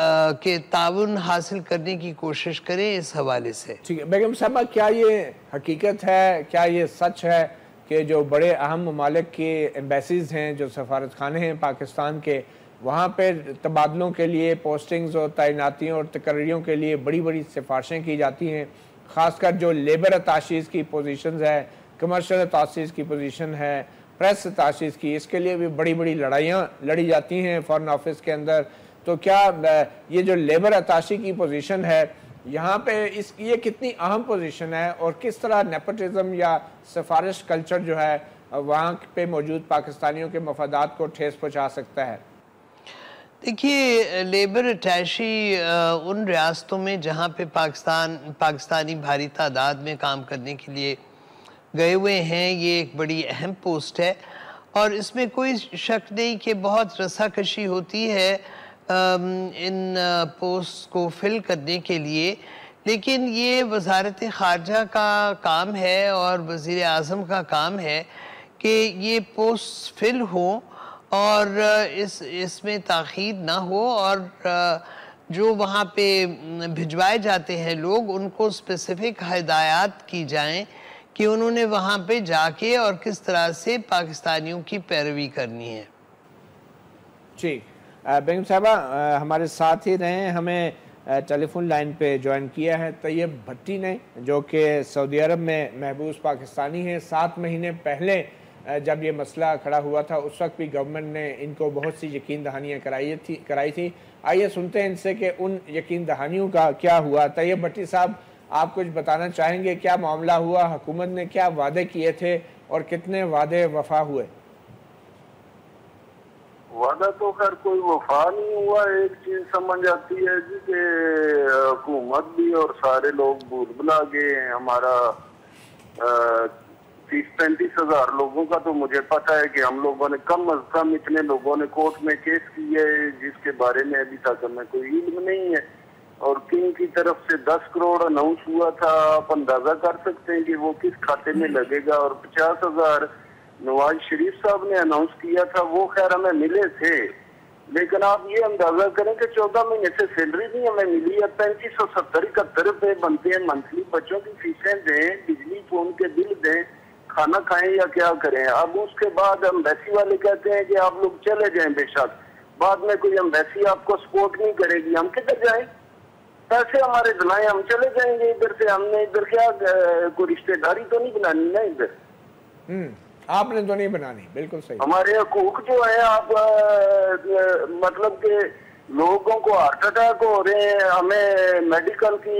Speaker 7: के ताउन हासिल करने की कोशिश करें इस हवाले से।
Speaker 4: ठीक है बेगम साहबा, क्या ये हकीकत है? क्या ये सच है? कि जो बड़े अहम ममालिक की एम्बेसीज़ हैं, जो सफारत खाने हैं पाकिस्तान के, वहाँ पर तबादलों के लिए पोस्टिंग्स और तैनातियों और तकर्रियों के लिए बड़ी बड़ी सिफारशें की जाती हैं। ख़ासकर जो लेबर ताशीज़ की पोजीशंस है कमर्शल ताशीज़ की पोजीशन है प्रेस ताशीज़ की, इसके लिए भी बड़ी बड़ी लड़ाइयाँ लड़ी जाती हैं फॉरन ऑफ़िस के अंदर। तो क्या ये जो लेबर अताशी की पोजीशन है यहाँ पे इस, ये कितनी अहम पोजीशन है और किस तरह नेपोटिज्म या सिफारिश कल्चर जो है, वहाँ पे मौजूद पाकिस्तानियों के मफादात को ठेस पहुँचा सकता है?
Speaker 7: देखिए लेबर अटैशी उन रियासतों में जहाँ पे पाकिस्तान, पाकिस्तानी भारी तादाद में काम करने के लिए गए हुए हैं, ये एक बड़ी अहम पोस्ट है। और इसमें कोई शक नहीं कि बहुत रसाकशी होती है इन पोस्ट को फिल करने के लिए। लेकिन ये वजारत ख़ारजा का काम है और वज़ी अजम का काम है कि ये पोस्ट फिल हो और इस, इसमें ताख़ीर ना हो और जो वहाँ पे भिजवाए जाते हैं लोग, उनको स्पेसिफ़िक हदायत की जाएँ कि उन्होंने वहाँ पे जाके और किस तरह से पाकिस्तानियों की पैरवी करनी है।
Speaker 4: ठीक बेगम साहबा हमारे साथ ही रहे, हमें टेलीफोन लाइन पे ज्वाइन किया है तैयब भट्टी ने, जो कि सऊदी अरब में महबूस पाकिस्तानी हैं, सात महीने पहले जब ये मसला खड़ा हुआ था, उस वक्त भी गवर्नमेंट ने इनको बहुत सी यकीन दहानियाँ कराई थी कराई थी। आइए सुनते हैं इनसे कि उन यकीन दहानियों का क्या हुआ। तैयब भट्टी साहब, आप कुछ बताना चाहेंगे, क्या मामला हुआ? हुकूमत ने क्या वादे किए थे और कितने वादे वफा हुए?
Speaker 8: वादा तो खैर कोई वफा नहीं हुआ एक चीज़ समझ आती है जी कि हुकूमत भी और सारे लोग भूल भुला गए हमारा तीस पैंतीस हज़ार लोगों का तो मुझे पता है कि हम लोगों ने कम अज कम इतने लोगों ने कोर्ट में केस किए जिसके बारे में अभी तक हमें कोई इल्म नहीं है। और किंग की तरफ़ से दस करोड़ अनाउंस हुआ था आप अंदाज़ा कर सकते हैं कि वो किस खाते में लगेगा? और पचास हज़ार नवाज़ शरीफ साहब ने अनाउंस किया था, वो खैर हमें मिले थे। लेकिन आप ये अंदाज़ा करें कि चौदह महीने से सैलरी नहीं हमें मिली है पैंतीस सौ सत्तर इकहत्तर रुपए बनते हैं मंथली बच्चों की फीसें दें, बिजली फ़ोन के बिल दें, खाना खाएँ या क्या करें। अब उसके बाद एम्बेसी वाले कहते हैं कि आप लोग चले जाएँ बेशक। बाद में कोई एम्बेसी आपको सपोर्ट नहीं करेगी। हम किधर जाएँ? पैसे हमारे बनाए, हम चले जाएँगे इधर से। हमने इधर क्या कोई रिश्तेदारी तो नहीं बनानी ना इधर?
Speaker 4: हम्म। आपने तो नहीं बनानी, बिल्कुल सही।
Speaker 8: हमारे हकूक जो है, आप मतलब के लोगों को हार्ट अटैक हो रहे हैं, हमें मेडिकल की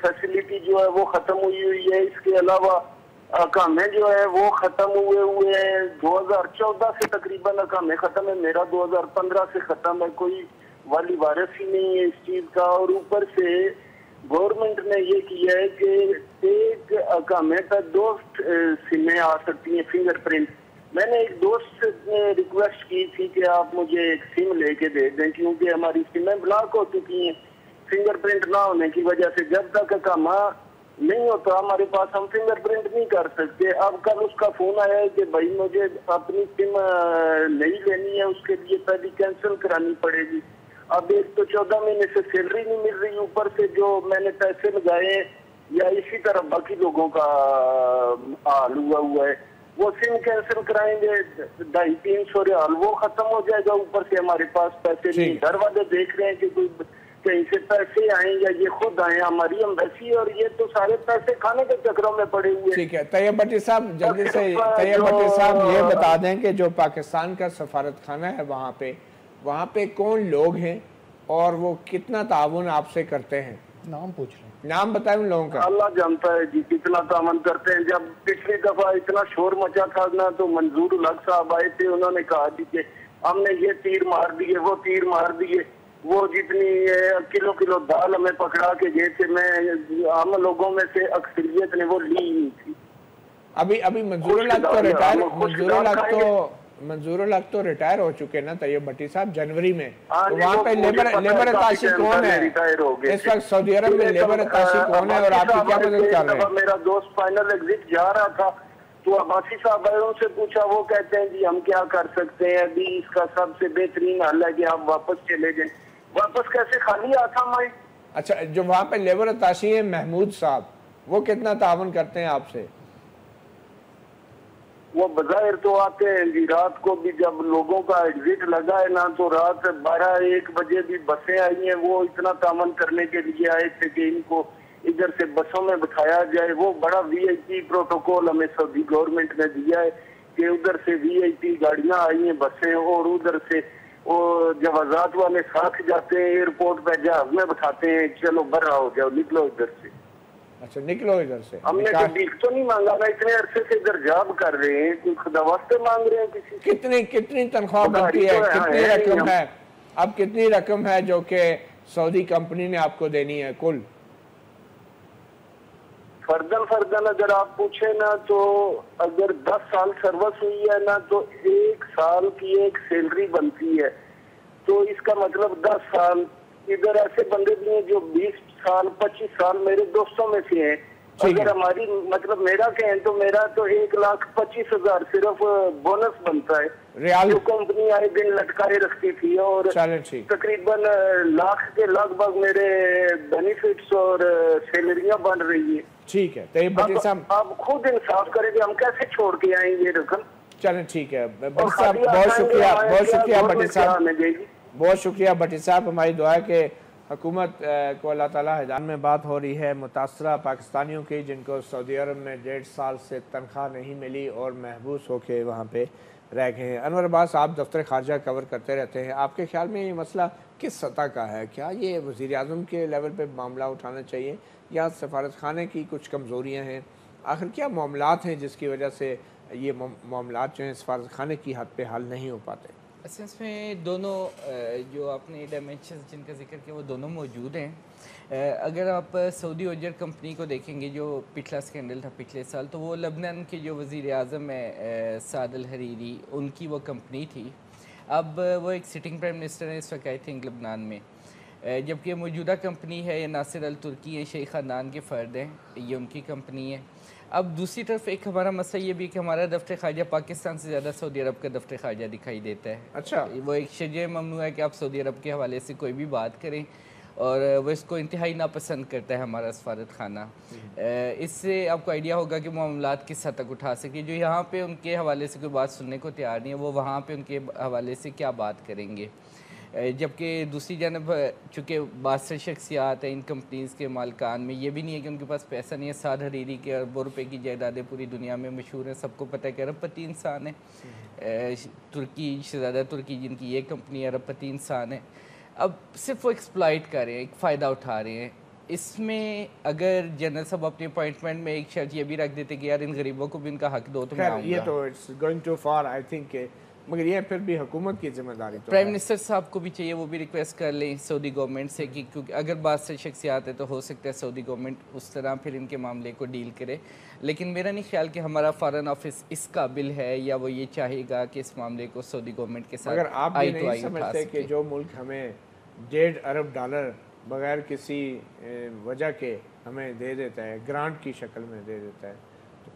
Speaker 8: फैसिलिटी जो है वो खत्म हुई हुई है। इसके अलावा अकामे जो है वो खत्म हुए हुए हैं। 2014 से तकरीबन अकामे खत्म है। मेरा 2015 से खत्म है। कोई वाली वायरस ही नहीं है इस चीज़ का। और ऊपर से गवर्नमेंट ने ये किया है कि एक अकामे पर दोस्त सिमें आ सकती हैं फिंगरप्रिंट मैंने एक दोस्त से रिक्वेस्ट की थी कि आप मुझे एक सिम लेके दे दें, क्योंकि हमारी सिमें ब्लॉक हो चुकी हैं। फिंगरप्रिंट ना होने की वजह से जब तक अकामा नहीं होता, हमारे पास हम फिंगरप्रिंट नहीं कर सकते। अब कल उसका फ़ोन आया है कि भाई मुझे अपनी सिम नहीं लेनी है, उसके लिए पहले कैंसिल करानी पड़ेगी। अब एक तो चौदह महीने से सैलरी नहीं मिल रही ऊपर से जो मैंने पैसे लगाए या इसी तरह बाकी लोगों का हाल हुआ हुआ है वो सिम कैंसिल कराएँगे ढाई तीन सौ रियाल वो खत्म हो जाएगा ऊपर से हमारे पास पैसे नहीं। घर वाले देख रहे हैं कि कोई कहीं से पैसे आए या ये खुद आए हमारी एम्बेसी और ये तो सारे पैसे खाने के चक्रों में पड़े हुए
Speaker 4: ठीक है तैयब भट्टी साहब जल्दी से तैयब भट्टी साहब ये बता दें कि जो पाकिस्तान का सफारत खाना है वहाँ पे वहाँ पे कौन लोग हैं और वो कितना ताउन आपसे करते हैं?
Speaker 6: नाम पूछ रहे हैं।
Speaker 4: नाम बताएँ उन लोगों का।
Speaker 8: अल्लाह जानता है जी कितना तामन करते हैं। जब पिछली दफ़ा इतना शोर मचा था ना तो मंजूर उलग साहब आए थे उन्होंने कहा जी कि हमने ये तीर मार दिए वो तीर मार दिए। वो जितनी किलो किलो दाल हमें पकड़ा के गए थे मैं हम लोगों में से अक्सरियत ने वो ली ही नहीं थी।
Speaker 4: अभी अभी मंजूर हक तो रिटायर मंजूर हक तो। मंजूर हक तो रिटायर हो चुके ना तैयब भट्टी साहब जनवरी में।
Speaker 8: हाँ
Speaker 4: तो वहाँ पे लेबर लेबर अताशी कौन है?
Speaker 8: हो गए।
Speaker 4: इस वक्त सऊदी अरब में लेबर अताशी कौन है और आपकी क्या मदद कर रहे हैं?
Speaker 8: मेरा दोस्त फाइनल एग्जिट जा रहा था तो अब्बासी साहब आए उनसे पूछा वो कहते हैं जी हम क्या कर सकते हैं? अभी इसका सबसे बेहतरीन हल है कि आप वापस चले जाएँ वापस कैसे खाली आता मैं
Speaker 4: अच्छा जो वहाँ पे लेबर अताशी है महमूद साहब वो कितना ताउन करते हैं आपसे?
Speaker 8: वो बजायर तो आते हैं जी। रात को भी जब लोगों का एग्जिट लगा है ना तो रात बारह एक बजे भी बसें आई हैं। वो इतना तामन करने के लिए आए थे कि इनको इधर से बसों में बिठाया जाए। वो बड़ा वीआईपी प्रोटोकॉल हमें सऊदी गवर्नमेंट ने दिया है कि उधर से वीआईपी गाड़ियाँ आई हैं, बसें, और उधर से वो जवाजात वाले साथ जाते हैं एयरपोर्ट पे जहाज़ में बिठाते हैं, चलो, बर्रा हो जाओ, निकलो इधर से।
Speaker 4: अच्छा निकलो इधर से।
Speaker 8: हमने तो भीख तो नहीं मांगा ना इतने अरसे से इधर जॉब कर रहे हैं कोई खुदा वास्ते मांग रहे हैं किसी
Speaker 4: कितनी कितनी तनख्वाह बनती है?
Speaker 8: तो
Speaker 4: कितनी रकम है? अब कितनी रकम है जो कि सऊदी कंपनी ने आपको देनी है? कुल।
Speaker 8: फर्दन फर्दन अगर आप पूछे ना तो अगर 10 साल सर्विस हुई है ना तो एक साल की एक सैलरी बनती है। तो इसका मतलब 10 साल इधर ऐसे बंदे भी हैं जो 20 साल 25 साल मेरे दोस्तों में से हैं। अगर हमारी मतलब मेरा कहें तो मेरा तो एक लाख पच्चीस हज़ार सिर्फ़ बोनस बनता है।
Speaker 4: रियाल
Speaker 8: जो कंपनी आए दिन लटकाए रखती थी और तकरीबन लाख के लगभग मेरे बेनिफिट्स और सैलरियाँ बन रही है।
Speaker 4: ठीक है तो ये साहब
Speaker 8: आप खुद इंसाफ करेंगे हम कैसे छोड़ के आएँगे ये रकम।
Speaker 4: चलें ठीक है। बहुत शुक्रिया बहुत शुक्रिया भट्टी साहब। बहुत शुक्रिया भट्टी साहब हमारी दुआ कि हुकूमत को अल्लाह ताला हिदायत में बात हो रही है मुतासरा पाकिस्तानियों की, जिनको सऊदी अरब में डेढ़ साल से तनख्वाह नहीं मिली और महबूस होके वहाँ पर रह गए हैं। अनवर अब्बास, आप दफ्तर खारजा कवर करते रहते हैं। आपके ख्याल में ये मसला किस सतह का है? क्या ये वज़ी अजम के लेवल पर मामला उठाना चाहिए या सफारत खाने की कुछ कमज़ोरियाँ हैं? आखिर क्या मामलात हैं जिसकी वजह से ये मामलात जो हैं सफारत खाने की हद पे हल नहीं हो पाते?
Speaker 5: अच्छा इसमें दोनों जो आपने डायमेंशन जिनका ज़िक्र किया, वो दोनों मौजूद हैं। अगर आप सऊदी ओजर कंपनी को देखेंगे, जो पिछला स्कैंडल था पिछले साल तो वो लबनान के जो वज़ी अजम है साद अल हरीरी उनकी वो कंपनी थी। अब वो एक सिटिंग प्राइम मिनिस्टर हैं इस वक्त आई थिंक लबनान में। जबकि मौजूदा कंपनी है, ये नासिर अल तुर्की ये शेख ख़ानदान के फ़र्द हैं, ये उनकी कंपनी है। अब दूसरी तरफ़ एक हमारा मसला ये भी कि हमारा दफ्तर खारजा पाकिस्तान से ज़्यादा सऊदी अरब का दफ्तर खारजा दिखाई देता है।
Speaker 4: अच्छा।
Speaker 5: वो एक शज ममनू है कि आप सऊदी अरब के हवाले से कोई भी बात करें और वो इसको इंतहाई नापसंद करता है हमारा सफारत खाना। इससे आपको आइडिया होगा कि मामला किस हद तक उठा सके। जो यहाँ पे उनके हवाले से कोई बात सुनने को तैयार नहीं है वो वहाँ पे उनके हवाले से क्या बात करेंगे। जबकि दूसरी जानब चूँकि बासर शख्सियात हैं इन कंपनीज़ के मालकान में ये भी नहीं है कि उनके पास पैसा नहीं है साद हरीरी के अरबों रुपये की जायदादें पूरी दुनिया में मशहूर हैं सबको पता है कि अरबपति इंसान है। तुर्की शहजादा तुर्की जिनकी ये कंपनी अरबपति इंसान है। अब सिर्फ़ वो एक्सप्लाइट कर रहे हैं एक फ़ायदा उठा रहे हैं। इसमें अगर जनरल साहब अपने अपॉइंटमेंट में एक शर्त ये भी रख देते कि यार इन गरीबों को भी इनका हक दो तो मैं
Speaker 4: ये तो it's going to far I think मगर ये फिर भी हुकूमत की ज़िम्मेदारी तो
Speaker 5: प्राइम मिनिस्टर साहब को भी चाहिए वो भी रिक्वेस्ट कर लें सऊदी गवर्नमेंट से कि क्योंकि अगर बात से शख्सियात है तो हो सकता है सऊदी गवर्नमेंट उस तरह फिर इनके मामले को डील करे। लेकिन मेरा नहीं ख्याल कि हमारा फॉरन ऑफ़िस इस काबिल है या वो ये चाहेगा कि इस मामले को सऊदी गवर्नमेंट के साथ
Speaker 4: अगर आप आई तो आई समझते कि जो मुल्क हमें डेढ़ अरब डॉलर बगैर किसी वजह के हमें दे देता है ग्रांट की शक्ल में दे देता है।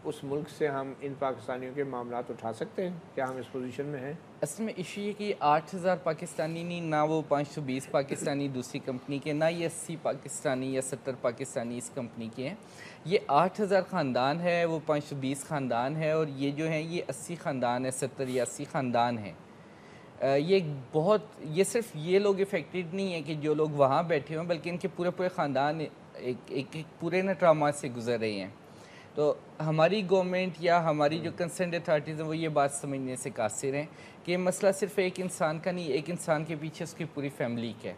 Speaker 4: उस मुल्क से हम इन पाकिस्तानियों के मामला उठा सकते हैं? क्या हम इस पोजीशन में हैं?
Speaker 5: असल में इशू ये कि आठ हज़ार पाकिस्तानी नहीं ना वो पाँच सौ बीस पाकिस्तानी दूसरी कंपनी के ना ये अस्सी पाकिस्तानी या सत्तर पाकिस्तानी इस कंपनी के हैं। ये आठ हज़ार ख़ानदान है वो पाँच सौ बीस ख़ानदान है और ये जो है ये अस्सी ख़ानदान है सत्तर या अस्सी ख़ानदान है। ये बहुत ये सिर्फ़ ये लोग इफ़ेक्टेड नहीं है कि जो लोग वहाँ बैठे हुए हैं बल्कि इनके पूरे पूरे ख़ानदान एक, एक एक पूरे न ट्रामा से गुजर रहे हैं। तो हमारी गवर्नमेंट या हमारी जो कंसर्न अथॉरिटीज़ हैं वो ये बात समझने से कासिर हैं कि मसला सिर्फ़ एक इंसान का नहीं एक इंसान के पीछे उसकी पूरी फैमिली का है।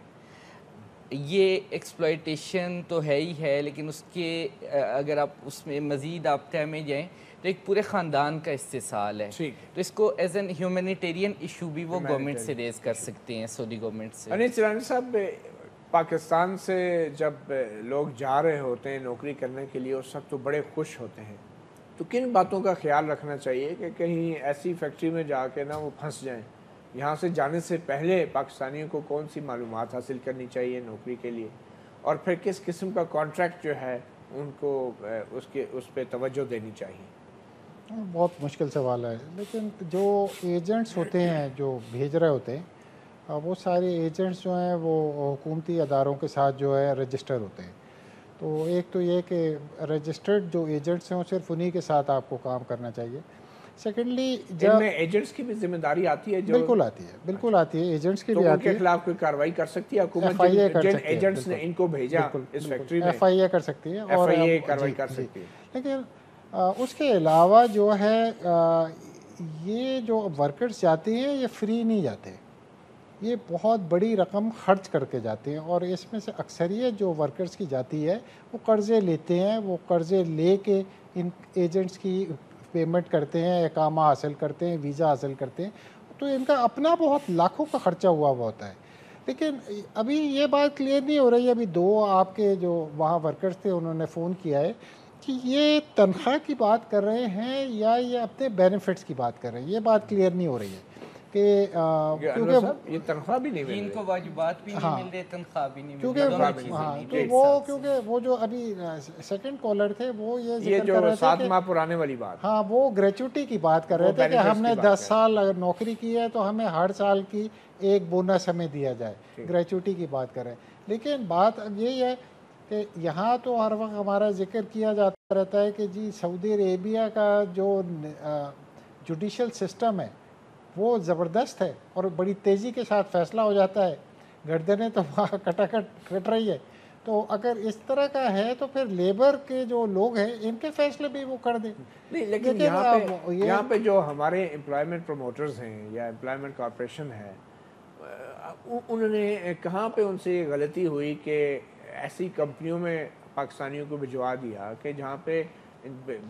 Speaker 5: ये एक्सप्लाइटेशन तो है ही है लेकिन उसके अगर आप उसमें मज़ीद आप तय में जाएँ तो एक पूरे ख़ानदान का इस्तेसाल है। तो इसको एज एन ह्यूमनिटेरियन इशू भी वो गवर्नमेंट से रेज कर सकते हैं सऊदी गवर्नमेंट से।
Speaker 4: साहब पाकिस्तान से जब लोग जा रहे होते हैं नौकरी करने के लिए, उस वक्त तो बड़े खुश होते हैं। तो किन बातों का ख्याल रखना चाहिए कि कहीं ऐसी फैक्ट्री में जाके ना वो फंस जाएँ? यहाँ से जाने से पहले पाकिस्तानियों को कौन सी मालूम हासिल करनी चाहिए नौकरी के लिए? और फिर किस किस्म का कॉन्ट्रैक्ट जो है, उनको उसके, उस पर तवज्जो देनी चाहिए?
Speaker 6: बहुत मुश्किल सवाल है। लेकिन जो एजेंट्स होते हैं, जो भेज रहे होते हैं वो सारे एजेंट्स जो हैं वो हुकूमती अदारों के साथ जो है रजिस्टर होते हैं। तो एक तो ये कि रजिस्टर्ड जो एजेंट्स हैं वो सिर्फ़ उन्हीं के साथ आपको काम करना चाहिए। सेकेंडली
Speaker 4: जब एजेंट्स की भी ज़िम्मेदारी आती है
Speaker 6: जो बिल्कुल आती है बिल्कुल आती है। एजेंट्स की तो भी आती है।
Speaker 4: खिलाफ कोई कार्रवाई कर सकती है? हुकूमत जिन एजेंट्स ने इनको भेजा इस फैक्ट्री में।
Speaker 6: एफआईए कर सकती है
Speaker 4: और कार्रवाई कर सकती है।
Speaker 6: लेकिन उसके अलावा जो है ये जो वर्कर्स जाते हैं ये फ्री नहीं जाते। ये बहुत बड़ी रकम खर्च करके जाते हैं और इसमें से अक्सरियत जो वर्कर्स की जाती है, वो कर्ज़े लेते हैं, वो कर्ज़े ले के इन एजेंट्स की पेमेंट करते हैं एकामा हासिल करते हैं वीज़ा हासिल करते हैं। तो इनका अपना बहुत लाखों का ख़र्चा हुआ हुआ होता है। लेकिन अभी ये बात क्लियर नहीं हो रही अभी दो आपके जो वहाँ वर्कर्स थे, उन्होंने फ़ोन किया है कि ये तनख्वाह की बात कर रहे हैं या ये अपने बेनिफिट्स की बात कर रहे हैं। ये बात क्लियर नहीं हो रही है। कि
Speaker 4: क्योंकि ये तनख्वाह भी नहीं मिल
Speaker 5: इनको वाजिबात भी हाँ, नहीं मिल रहे तनख्वाह भी नहीं
Speaker 6: क्योंकि हाँ तो वो क्योंकि वो जो अभी सेकंड कॉलर थे वो ये
Speaker 4: ये जो सात माह पुराने वाली बात।
Speaker 6: हाँ वो ग्रेचुटी की बात कर रहे थे कि हमने दस साल अगर नौकरी की है तो हमें हर साल की एक बोनस हमें दिया जाए। ग्रेचुटी की बात कर रहे हैं। लेकिन बात अब यही है कि यहाँ तो हर वक्त हमारा ज़िक्र किया जाता रहता है कि जी सऊदी अरेबिया का जो जुडिशल सिस्टम है वो ज़बरदस्त है और बड़ी तेज़ी के साथ फैसला हो जाता है। गर्दनें तो वहाँ कटाकट कट रही है। तो अगर इस तरह का है तो फिर लेबर के जो लोग हैं इनके फैसले भी वो कर दें।
Speaker 4: नहीं लेकिन यहाँ पे यहाँ पे जो हमारे एम्प्लॉयमेंट प्रमोटर्स हैं या एम्प्लॉयमेंट कॉरपोरेशन है उन्होंने कहाँ पे उनसे ये गलती हुई कि ऐसी कंपनियों में पाकिस्तानियों को भिजवा दिया कि जहाँ पे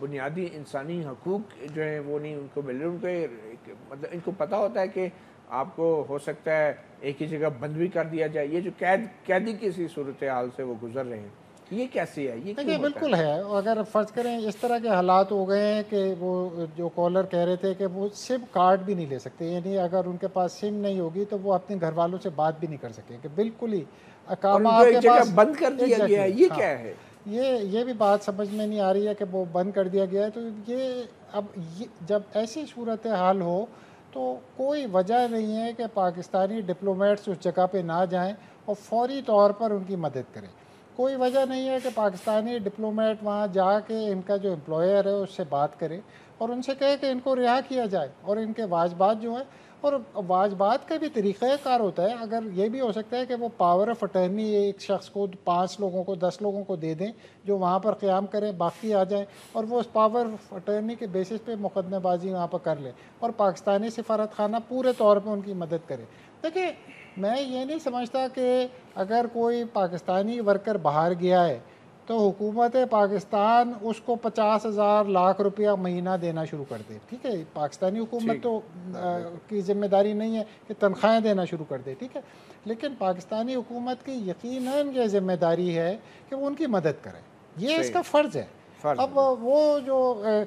Speaker 4: बुनियादी इंसानी हकूक जो है वो नहीं उनको मिल रहे उनको मतलब इनको पता होता है कि आपको हो सकता है एक ही जगह बंद भी कर दिया जाए। ये जो कैद कैदी किसी सूरत हाल से वो गुजर रहे हैं। ये कैसी है? ये
Speaker 6: देखिए बिल्कुल है। अगर फ़र्ज़ करें इस तरह के हालात हो गए हैं कि वो जो कॉलर कह रहे थे कि वो सिम कार्ड भी नहीं ले सकते। यानी अगर उनके पास सिम नहीं होगी तो वो अपने घर वालों से बात भी नहीं कर सकेंगे। बिल्कुल ही
Speaker 4: अकामा पास बंद कर दिया गया है। ये हाँ। क्या है?
Speaker 6: ये ये भी बात समझ में नहीं आ रही है कि वो बंद कर दिया गया है। तो ये, अब ये, जब ऐसी सूरत हाल हो तो कोई वजह नहीं है कि पाकिस्तानी डिप्लोमेट्स उस जगह पे ना जाएँ और फौरी तौर पर उनकी मदद करें। कोई वजह नहीं है कि पाकिस्तानी डिप्लोमेट वहाँ जा जाके इनका जो एम्प्लॉयर है उससे बात करे और उनसे कहे कि इनको रिहा किया जाए और इनके वाजबात जो है और वाजबात का भी तरीक़ाकार होता है, अगर ये भी हो सकता है कि वो पावर ऑफ़ अटर्नी एक शख्स को पाँच लोगों को, दस लोगों को दे दें, जो वहाँ पर क़्याम करें, बाकी आ जाएँ, और वो उस पावर ऑफ़ अटर्नी के बेसिस पे मुकदमेबाजी वहाँ पर कर लें, और पाकिस्तानी सफारत खाना पूरे तौर पर उनकी मदद करे। देखिए, मैं ये नहीं समझता कि अगर कोई पाकिस्तानी वर्कर बाहर गया है तो हुकूमत पाकिस्तान उसको पचास हज़ार लाख रुपया महीना देना शुरू कर दे। ठीक है पाकिस्तानी हुकूमत तो आ, की ज़िम्मेदारी नहीं है कि तनख्वाहें देना शुरू कर दे ठीक है? लेकिन पाकिस्तानी हुकूमत की यकीन ये ज़िम्मेदारी है कि वो उनकी मदद करें। ये इसका फ़र्ज़ है। अब वो जो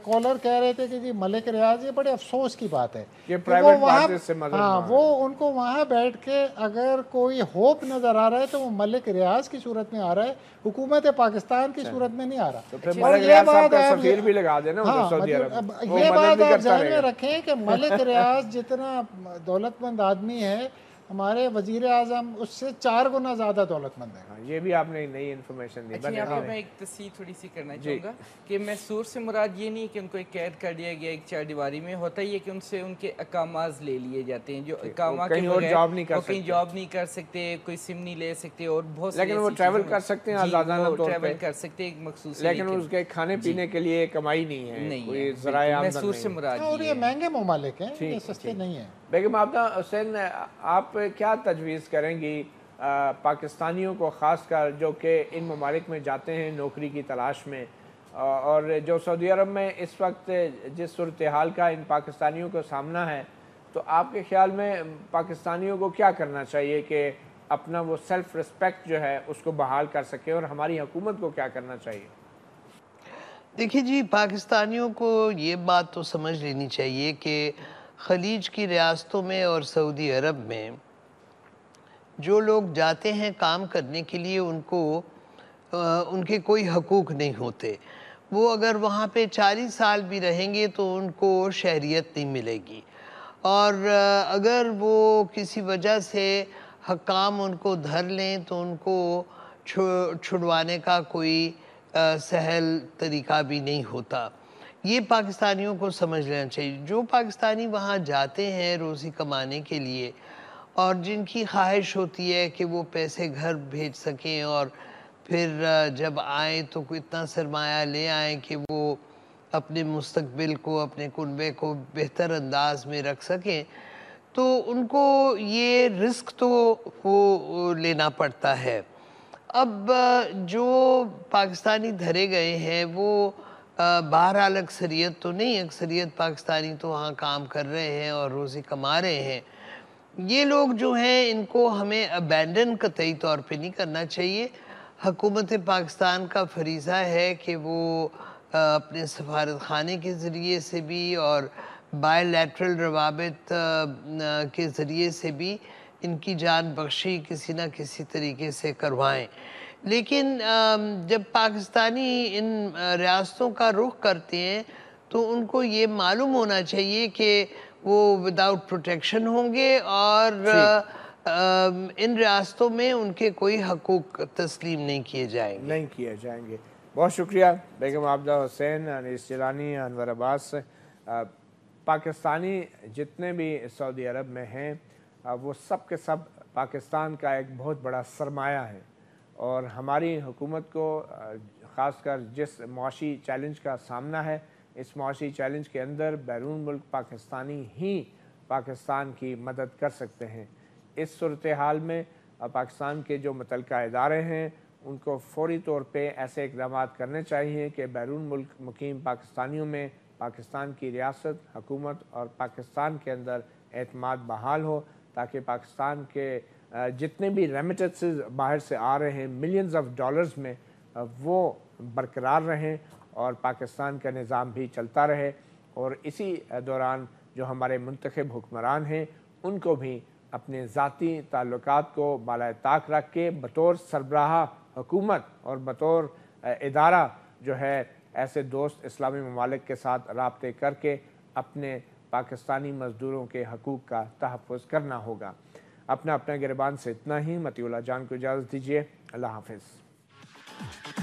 Speaker 6: कॉलर कह रहे थे कि जी मलिक रियाज ये बड़े अफसोस की बात है।
Speaker 4: कि वो वहाँ से
Speaker 6: हाँ वो उनको वहाँ बैठ के अगर कोई होप नज़र आ रहा है तो वो मलिक रियाज की सूरत में आ रहा है। हुकूमत पाकिस्तान की सूरत में नहीं आ रहा।
Speaker 4: तो और ये बात आप भी लगा देना हाँ,
Speaker 6: मतलब ये बात आप जहन में रखें कि मलिक रियाज जितना दौलतमंद आदमी है हमारे वज़ीर आज़म उससे चार गुना ज़्यादा दौलतमंद है।
Speaker 4: हाँ, ये भी आपने नई इन्फॉर्मेशन दी
Speaker 5: अच्छा यहाँ पे मैं एक तस्वीर थोड़ी सी करना चाहूँगा कि मैसूर से मुराद ये नहीं कि उनको एक कैद कर दिया गया एक चार दीवारी में। होता ही है कि उनसे उनके अकामाज ले लिए जाते हैं जो अकामा के
Speaker 4: जॉब नहीं कर
Speaker 5: कहीं जॉब नहीं कर सकते कोई सिम नहीं ले सकते और बहुत
Speaker 4: लेकिन वो ट्रैवल कर सकते हैं
Speaker 5: ट्रैवल कर सकते हैं एक मखसूस
Speaker 4: लेकिन उसके खाने पीने के लिए कमाई नहीं है नहीं
Speaker 5: मैसूर से मुराद
Speaker 6: और ये महँगे ममालिक हैं सस्ते नहीं है।
Speaker 4: बेगम आपदा हुसैन, आप क्या तजवीज़ करेंगी पाकिस्तानियों को ख़ास कर जो कि इन ममालिक में जाते हैं नौकरी की तलाश में? और जो सऊदी अरब में इस वक्त जिस सूरत हाल का इन पाकिस्तानियों को सामना है तो आपके ख्याल में पाकिस्तानियों को क्या करना चाहिए कि अपना वो सेल्फ़ रिस्पेक्ट जो है उसको बहाल कर सके और हमारी हुकूमत को क्या करना चाहिए?
Speaker 7: देखिए जी, पाकिस्तानियों को ये बात तो समझ लेनी चाहिए कि खलीज की रियासतों में और सऊदी अरब में जो लोग जाते हैं काम करने के लिए उनको आ, उनके कोई हकूक़ नहीं होते। वो अगर वहाँ पे चालीस साल भी रहेंगे तो उनको शहरीत नहीं मिलेगी। और अगर वो किसी वजह से हकाम उनको धर लें तो उनको छुड़वाने का कोई सहल तरीका भी नहीं होता। ये पाकिस्तानियों को समझ लेना चाहिए। जो पाकिस्तानी वहाँ जाते हैं रोज़ी कमाने के लिए और जिनकी ख्वाहिश होती है कि वो पैसे घर भेज सकें और फिर जब आए तो इतना सरमाया ले आए कि वो अपने मुस्तबिल को, अपने कुनबे को बेहतर अंदाज में रख सकें तो उनको ये रिस्क तो वो लेना पड़ता है। अब जो पाकिस्तानी धरे गए हैं वो बहरहाल अक्सरियत तो नहीं, अक्सरियत पाकिस्तानी तो वहाँ काम कर रहे हैं और रोज़ी कमा रहे हैं। ये लोग जो हैं, इनको हमें अबेंडन कतई तौर पे नहीं करना चाहिए। हकूमत पाकिस्तान का फरीज़ा है कि वो अपने सफारत खाने के ज़रिए से भी और बायोलेट्रल रवाबित के ज़रिए से भी इनकी जान बख्शी किसी न किसी तरीके से करवाएँ। लेकिन जब पाकिस्तानी इन रियासतों का रुख करते हैं तो उनको ये मालूम होना चाहिए कि वो विदाउट प्रोटेक्शन होंगे और इन रियासतों में उनके कोई हकूक तस्लीम नहीं किए जाएँगे।
Speaker 4: नहीं किए जाएँगे। बहुत शुक्रिया बेगम आबदा हुसैन अनिस जिलानी अनवर अब्बास। पाकिस्तानी जितने भी सऊदी अरब में हैं वो सब के सब पाकिस्तान का एक बहुत बड़ा सरमाया है। और हमारी हुकूमत को ख़ासकर जिस मुआशी चैलेंज का सामना है, इस मुआशी चैलेंज के अंदर बैरून मुल्क पाकिस्तानी ही पाकिस्तान की मदद कर सकते हैं। इस सूरत हाल में पाकिस्तान के जो मुतल इदारे हैं, उनको फौरी तौर पे ऐसे इकदाम करने चाहिए कि बैरून मुल्क मुकीम पाकिस्तानियों में पाकिस्तान की रियासत, हुकूमत और पाकिस्तान के अंदर अतमाद बहाल हो, ताकि पाकिस्तान के जितने भी रेमिटेंसेस बाहर से आ रहे हैं मिलियंस ऑफ़ डॉलर्स में वो बरकरार रहें और पाकिस्तान का निज़ाम भी चलता रहे। और इसी दौरान जो हमारे मंतखब हुक्मरान हैं, उनको भी अपने ज़ाती ताल्लुक को बाला ताक रख के बतौर सरबराह हुकूमत और बतौर इदारा जो है, ऐसे दोस्त इस्लामी ममालिक के साथ रबते करके अपने पाकिस्तानी मज़दूरों के हकूक़ का तहफ़ करना होगा। अपना अपना गिरबान से इतना ही। मतीला जान को इजाज़त दीजिए। अल्लाह हाफिज़।